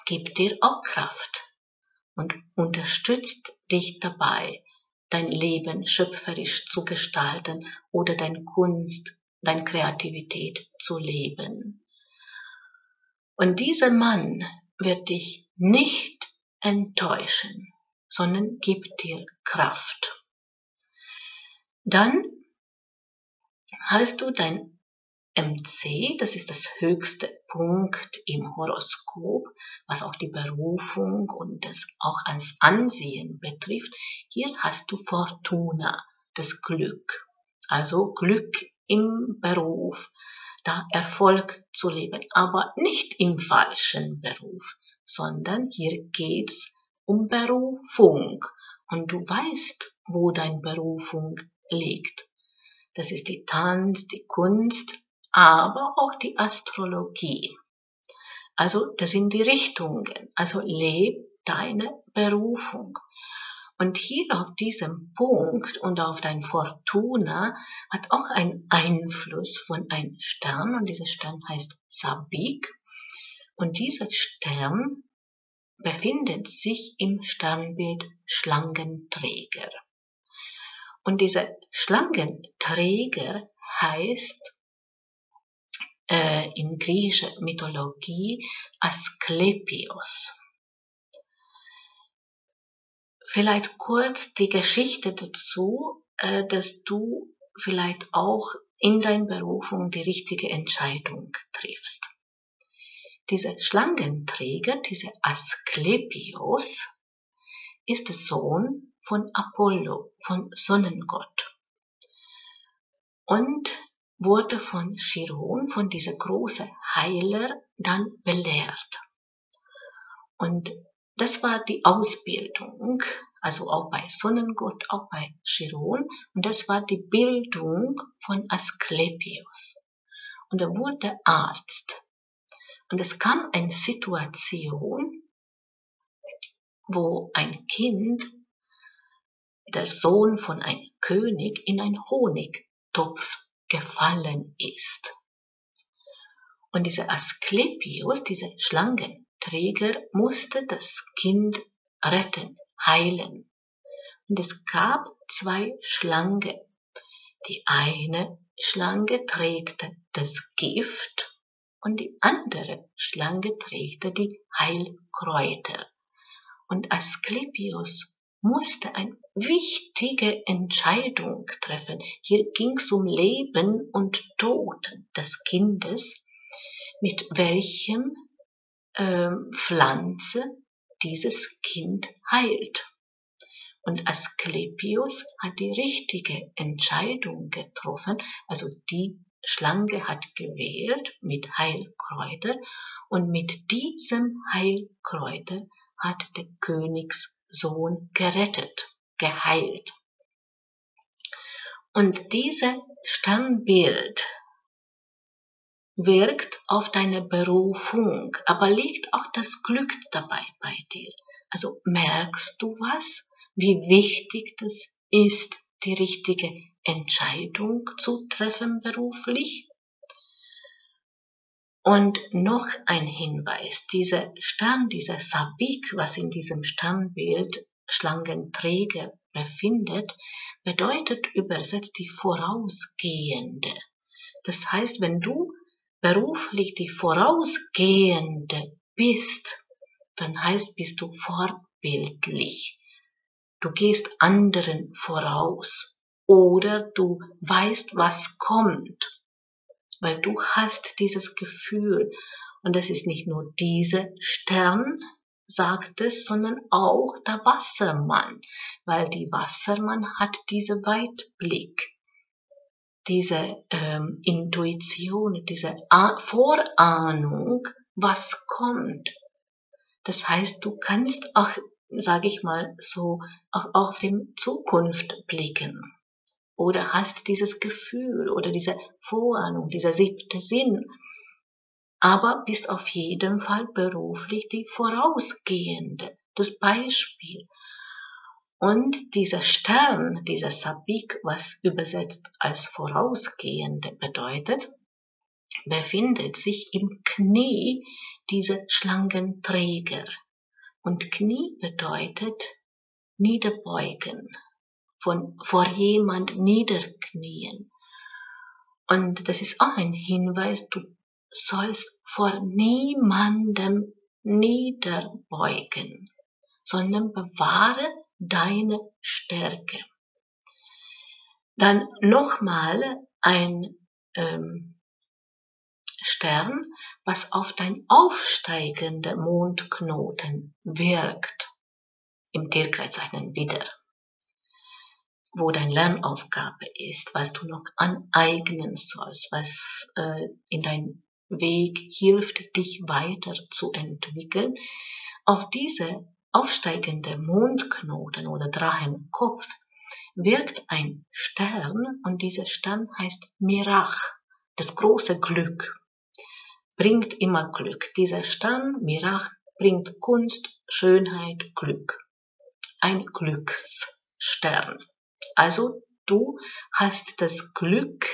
Gibt dir auch Kraft und unterstützt dich dabei, dein Leben schöpferisch zu gestalten oder dein Kunst, deine Kreativität zu leben. Und dieser Mann wird dich nicht enttäuschen, sondern gibt dir Kraft. Dann hast du dein MC, das ist das höchste Punkt im Horoskop, was auch die Berufung und das auch ans Ansehen betrifft. Hier hast du Fortuna, das Glück. Also Glück im Beruf, da Erfolg zu leben, aber nicht im falschen Beruf, sondern hier geht's um Berufung und du weißt, wo deine Berufung liegt. Das ist die Tanz, die Kunst, aber auch die Astrologie. Also das sind die Richtungen. Also leb deine Berufung. Und hier auf diesem Punkt und auf dein Fortuna hat auch ein Einfluss von einem Stern und dieser Stern heißt Sabik. Und dieser Stern befindet sich im Sternbild Schlangenträger. Und dieser Schlangenträger heißt äh, in griechischer Mythologie Asklepios. Vielleicht kurz die Geschichte dazu, äh, dass du vielleicht auch in deiner Berufung die richtige Entscheidung triffst. Dieser Schlangenträger, dieser Asklepios, ist der Sohn von Apollo, von Sonnengott. Und wurde von Chiron, von dieser großen Heiler, dann belehrt. Und das war die Ausbildung, also auch bei Sonnengott, auch bei Chiron, und das war die Bildung von Asklepios. Und er wurde Arzt. Und es kam eine Situation, wo ein Kind, der Sohn von einem König, in einen Honigtopf gefallen ist. Und dieser Asklepios, dieser Schlangenträger, musste das Kind retten, heilen. Und es gab zwei Schlangen. Die eine Schlange trägt das Gift und die andere Schlange trägt die Heilkräuter. Und Asklepios musste eine wichtige Entscheidung treffen. Hier ging es um Leben und Tod des Kindes, mit welchem äh, Pflanze dieses Kind heilt. Und Asklepios hat die richtige Entscheidung getroffen, also die Schlange hat gewählt mit Heilkräuter und mit diesem Heilkräuter hat der Königs Sohn gerettet, geheilt. Und dieses Sternbild wirkt auf deine Berufung, aber liegt auch das Glück dabei bei dir. Also merkst du was, wie wichtig das ist, die richtige Entscheidung zu treffen beruflich? Und noch ein Hinweis, dieser Stern, dieser Sabik, was in diesem Sternbild Schlangenträger befindet, bedeutet übersetzt die vorausgehende. Das heißt, wenn du beruflich die vorausgehende bist, dann heißt, bist du vorbildlich. Du gehst anderen voraus oder du weißt, was kommt weil du hast dieses Gefühl. Und es ist nicht nur dieser Stern, sagt es, sondern auch der Wassermann, weil die Wassermann hat diese Weitblick, diese ähm, Intuition, diese A Vorahnung, was kommt. Das heißt, du kannst auch, sage ich mal, so auch auf die Zukunft blicken oder hast dieses Gefühl oder diese Vorahnung, dieser siebte Sinn, aber bist auf jeden Fall beruflich die vorausgehende, das Beispiel. Und dieser Stern, dieser Sabik, was übersetzt als vorausgehende bedeutet, befindet sich im Knie dieser Schlangenträger. Und Knie bedeutet niederbeugen, von, vor jemand niederknien. Und das ist auch ein Hinweis, du sollst vor niemandem niederbeugen, sondern bewahre deine Stärke. Dann nochmal ein ähm, Stern, was auf dein aufsteigende Mondknoten wirkt. Im Tierkreiszeichen wieder. Wo dein Lernaufgabe ist, was du noch aneignen sollst, was äh, in dein Weg hilft, dich weiter zu entwickeln. Auf diese aufsteigende Mondknoten oder Drachenkopf wirkt ein Stern und dieser Stern heißt Mirach, das große Glück. Bringt immer Glück. Dieser Stern, Mirach, bringt Kunst, Schönheit, Glück. Ein Glücksstern. Also du hast das Glück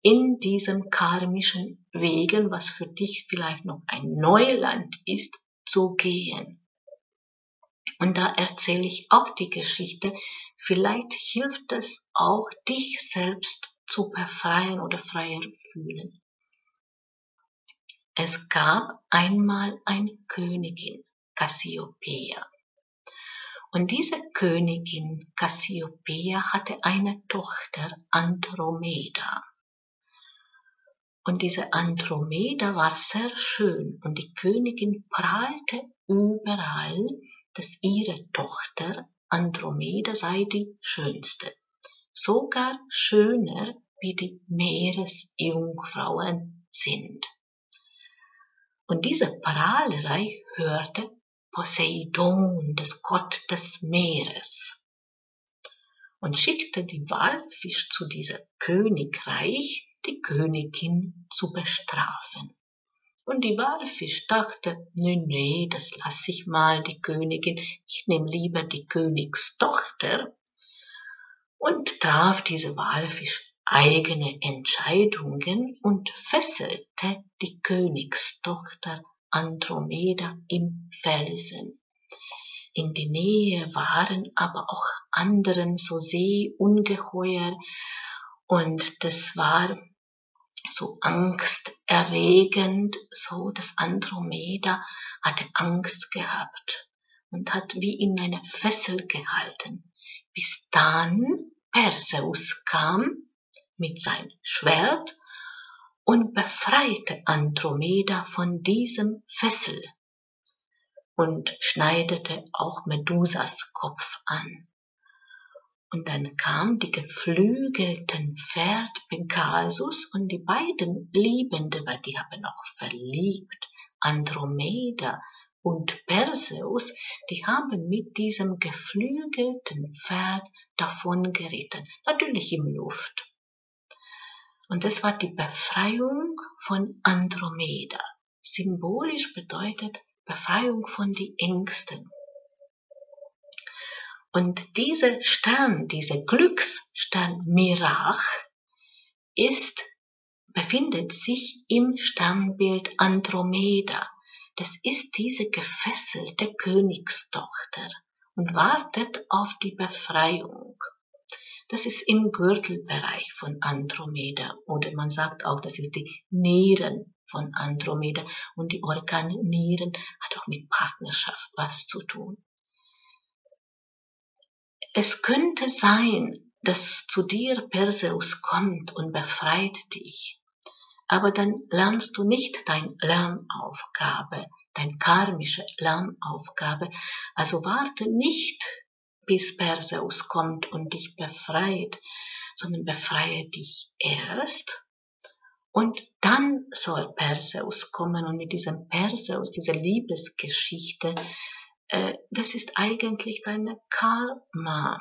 in diesem karmischen Wegen, was für dich vielleicht noch ein Neuland ist, zu gehen. Und da erzähle ich auch die Geschichte. Vielleicht hilft es auch, dich selbst zu befreien oder freier fühlen. Es gab einmal eine Königin, Cassiopeia. Und diese Königin Cassiopeia hatte eine Tochter, Andromeda. Und diese Andromeda war sehr schön und die Königin prahlte überall dass ihre Tochter Andromeda sei die schönste, sogar schöner wie die Meeresjungfrauen sind. Und diese Prahlerei hörte Poseidon, das Gott des Meeres, und schickte die Walfisch zu dieser Königreich, die Königin zu bestrafen. Und die Walfisch dachte, nee, nee, das lass ich mal, die Königin, ich nehm lieber die Königstochter und traf diese Walfisch eigene Entscheidungen und fesselte die Königstochter Andromeda im Felsen. In die Nähe waren aber auch anderen so Seeungeheuer und das war so angsterregend, so das Andromeda hatte Angst gehabt und hat wie in eine Fessel gehalten, bis dann Perseus kam mit seinem Schwert und befreite Andromeda von diesem Fessel und schneidete auch Medusas Kopf an. Und dann kam die geflügelten Pferd Pegasus und die beiden Liebende, weil die haben auch verliebt, Andromeda und Perseus, die haben mit diesem geflügelten Pferd davon geritten, natürlich im Luft. Und das war die Befreiung von Andromeda. Symbolisch bedeutet Befreiung von die Ängsten. Und dieser Stern, dieser Glücksstern Mirach, ist, befindet sich im Sternbild Andromeda. Das ist diese gefesselte Königstochter und wartet auf die Befreiung. Das ist im Gürtelbereich von Andromeda oder man sagt auch, das ist die Nieren von Andromeda und die Organnieren hat auch mit Partnerschaft was zu tun. Es könnte sein, dass zu dir Perseus kommt und befreit dich, aber dann lernst du nicht dein Lernaufgabe, dein karmische Lernaufgabe, also warte nicht, bis Perseus kommt und dich befreit, sondern befreie dich erst. Und dann soll Perseus kommen und mit diesem Perseus, dieser Liebesgeschichte, äh, das ist eigentlich deine Karma,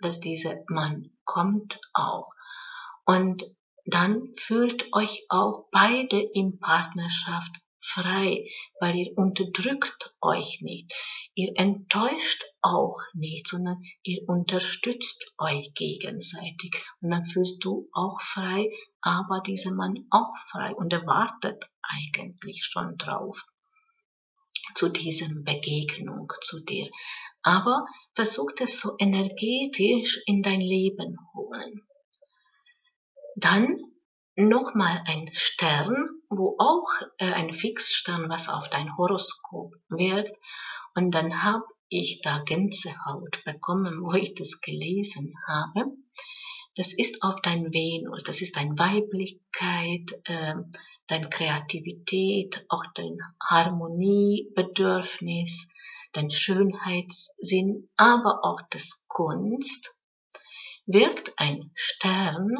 dass dieser Mann kommt auch. Und dann fühlt euch auch beide in Partnerschaft frei, weil ihr unterdrückt euch nicht. Ihr enttäuscht auch nicht, sondern ihr unterstützt euch gegenseitig. Und dann fühlst du auch frei, aber dieser Mann auch frei und er wartet eigentlich schon drauf zu diesem Begegnung zu dir. Aber versuch es so energetisch in dein Leben holen. Dann nochmal ein Stern, wo auch äh, ein Fixstern, was auf dein Horoskop wirkt. Und dann habe ich da Gänsehaut bekommen, wo ich das gelesen habe. Das ist auf dein Venus, das ist deine Weiblichkeit, äh, deine Kreativität, auch dein Harmoniebedürfnis, dein Schönheitssinn, aber auch das Kunst, wirkt ein Stern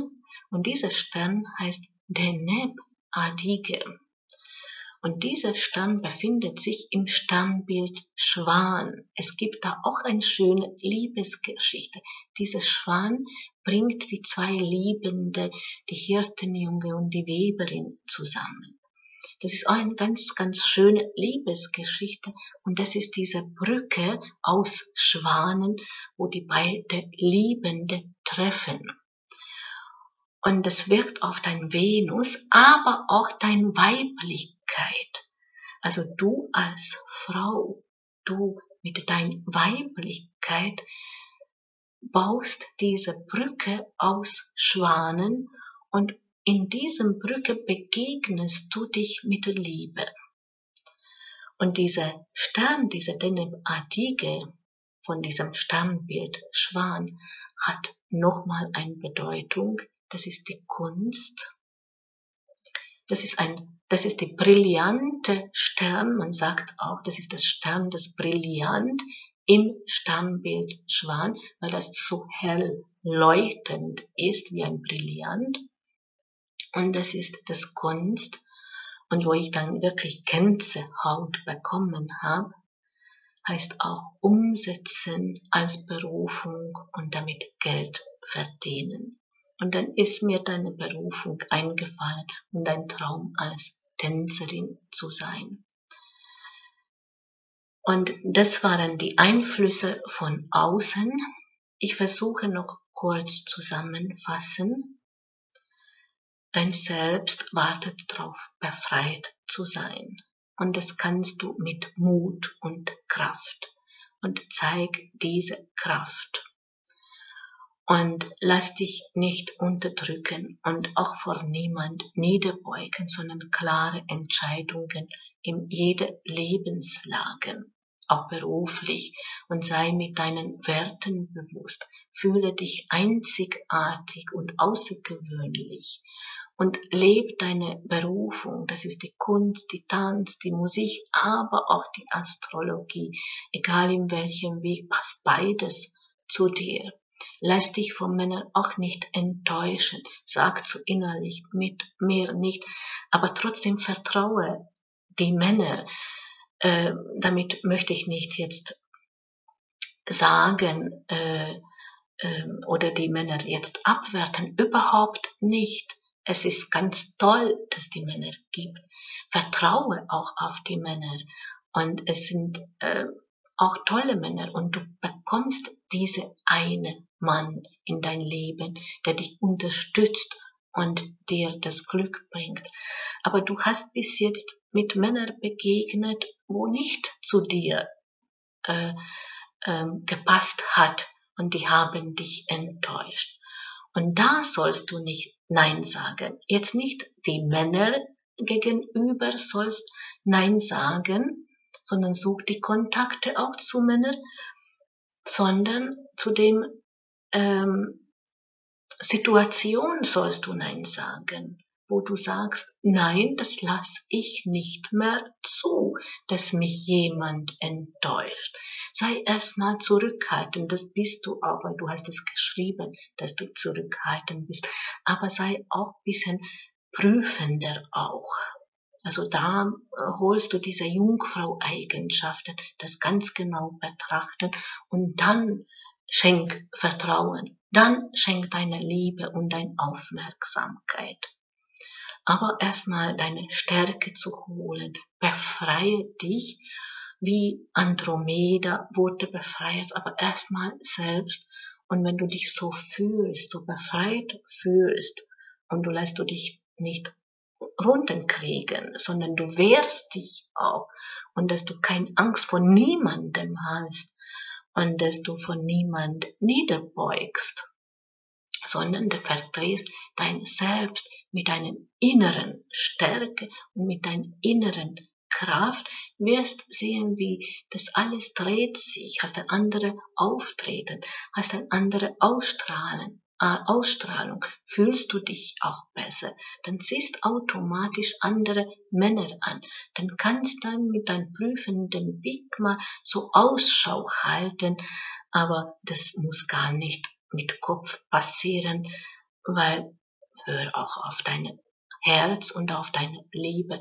und dieser Stern heißt Deneb Adige. Und dieser Stern befindet sich im Sternbild Schwan. Es gibt da auch eine schöne Liebesgeschichte. Dieser Schwan bringt die zwei Liebende, die Hirtenjunge und die Weberin zusammen. Das ist auch eine ganz, ganz schöne Liebesgeschichte und das ist diese Brücke aus Schwanen, wo die beiden Liebende treffen. Und das wirkt auf dein Venus, aber auch dein Weiblichkeit. Also du als Frau, du mit deiner Weiblichkeit baust diese Brücke aus Schwanen und in diesem Brücke begegnest du dich mit Liebe. Und dieser Stern, diese Denebadige von diesem Sternbild Schwan hat nochmal eine Bedeutung, das ist die Kunst. Das ist ein, das ist die brillante Stern. Man sagt auch, das ist das Stern des Brillant im Sternbild Schwan, weil das so hell leuchtend ist wie ein Brillant. Und das ist das Kunst. Und wo ich dann wirklich Gänsehaut bekommen habe, heißt auch umsetzen als Berufung und damit Geld verdienen. Und dann ist mir deine Berufung eingefallen und dein Traum als Tänzerin zu sein. Und das waren die Einflüsse von außen. Ich versuche noch kurz zusammenfassen. Dein Selbst wartet darauf, befreit zu sein. Und das kannst du mit Mut und Kraft. Und zeig diese Kraft und lass dich nicht unterdrücken und auch vor niemand niederbeugen, sondern klare Entscheidungen in jeder Lebenslage, auch beruflich und sei mit deinen Werten bewusst. Fühle dich einzigartig und außergewöhnlich und lebe deine Berufung. Das ist die Kunst, die Tanz, die Musik, aber auch die Astrologie. Egal in welchem Weg passt beides zu dir. Lass dich von Männern auch nicht enttäuschen. Sag zu innerlich mit mir nicht, aber trotzdem vertraue die Männer. Äh, damit möchte ich nicht jetzt sagen äh, äh, oder die Männer jetzt abwerten. Überhaupt nicht. Es ist ganz toll, dass die Männer gibt. Vertraue auch auf die Männer. Und es sind äh, auch tolle Männer und du bekommst diese eine Mann in dein Leben, der dich unterstützt und dir das Glück bringt. Aber du hast bis jetzt mit Männern begegnet, wo nicht zu dir äh, äh, gepasst hat und die haben dich enttäuscht. Und da sollst du nicht Nein sagen. Jetzt nicht die Männer gegenüber sollst Nein sagen, sondern such die Kontakte auch zu Männern, sondern zu dem ähm, Situation sollst du Nein sagen, wo du sagst, nein, das lass ich nicht mehr zu, dass mich jemand enttäuscht. Sei erstmal zurückhaltend, das bist du auch, weil du hast es geschrieben, dass du zurückhaltend bist, aber sei auch bisschen prüfender auch. Also da äh, holst du diese Jungfrau-Eigenschaften, das ganz genau betrachten und dann Schenk Vertrauen, dann schenk deine Liebe und deine Aufmerksamkeit. aber erstmal deine Stärke zu holen. Befreie dich, wie Andromeda wurde befreit, aber erstmal selbst. Und wenn du dich so fühlst, so befreit fühlst, und du lässt du dich nicht runterkriegen, sondern du wehrst dich auch. Und dass du keine Angst vor niemandem hast und dass du von niemand niederbeugst, sondern du verdrehst dein Selbst mit deiner inneren Stärke und mit deiner inneren Kraft, wirst sehen, wie das alles dreht sich, hast ein andere Auftreten, hast ein andere Ausstrahlen, Ausstrahlung fühlst du dich auch besser. Dann siehst automatisch andere Männer an. Dann kannst du mit deinem prüfenden Blick mal so Ausschau halten. Aber das muss gar nicht mit Kopf passieren, weil hör auch auf dein Herz und auf deine Liebe.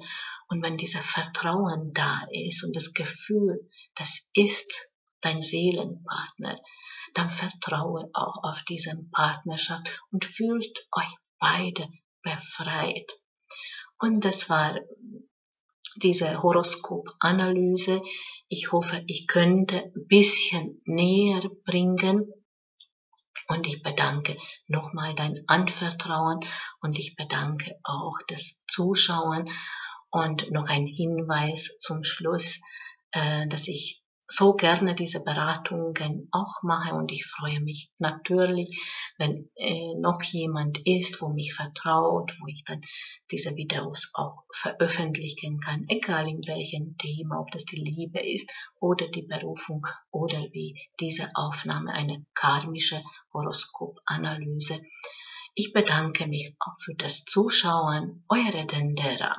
Und wenn dieser Vertrauen da ist und das Gefühl, das ist dein Seelenpartner, dann vertraue auch auf diese Partnerschaft und fühlt euch beide befreit. Und das war diese Horoskopanalyse. Ich hoffe, ich könnte ein bisschen näher bringen. Und ich bedanke nochmal dein Anvertrauen und ich bedanke auch das Zuschauen. Und noch ein Hinweis zum Schluss, äh, dass ich so gerne diese Beratungen auch mache und ich freue mich natürlich, wenn äh, noch jemand ist, wo mich vertraut, wo ich dann diese Videos auch veröffentlichen kann, egal in welchem Thema, ob das die Liebe ist oder die Berufung oder wie diese Aufnahme eine karmische Horoskopanalyse. Ich bedanke mich auch für das Zuschauen, eure Dendera.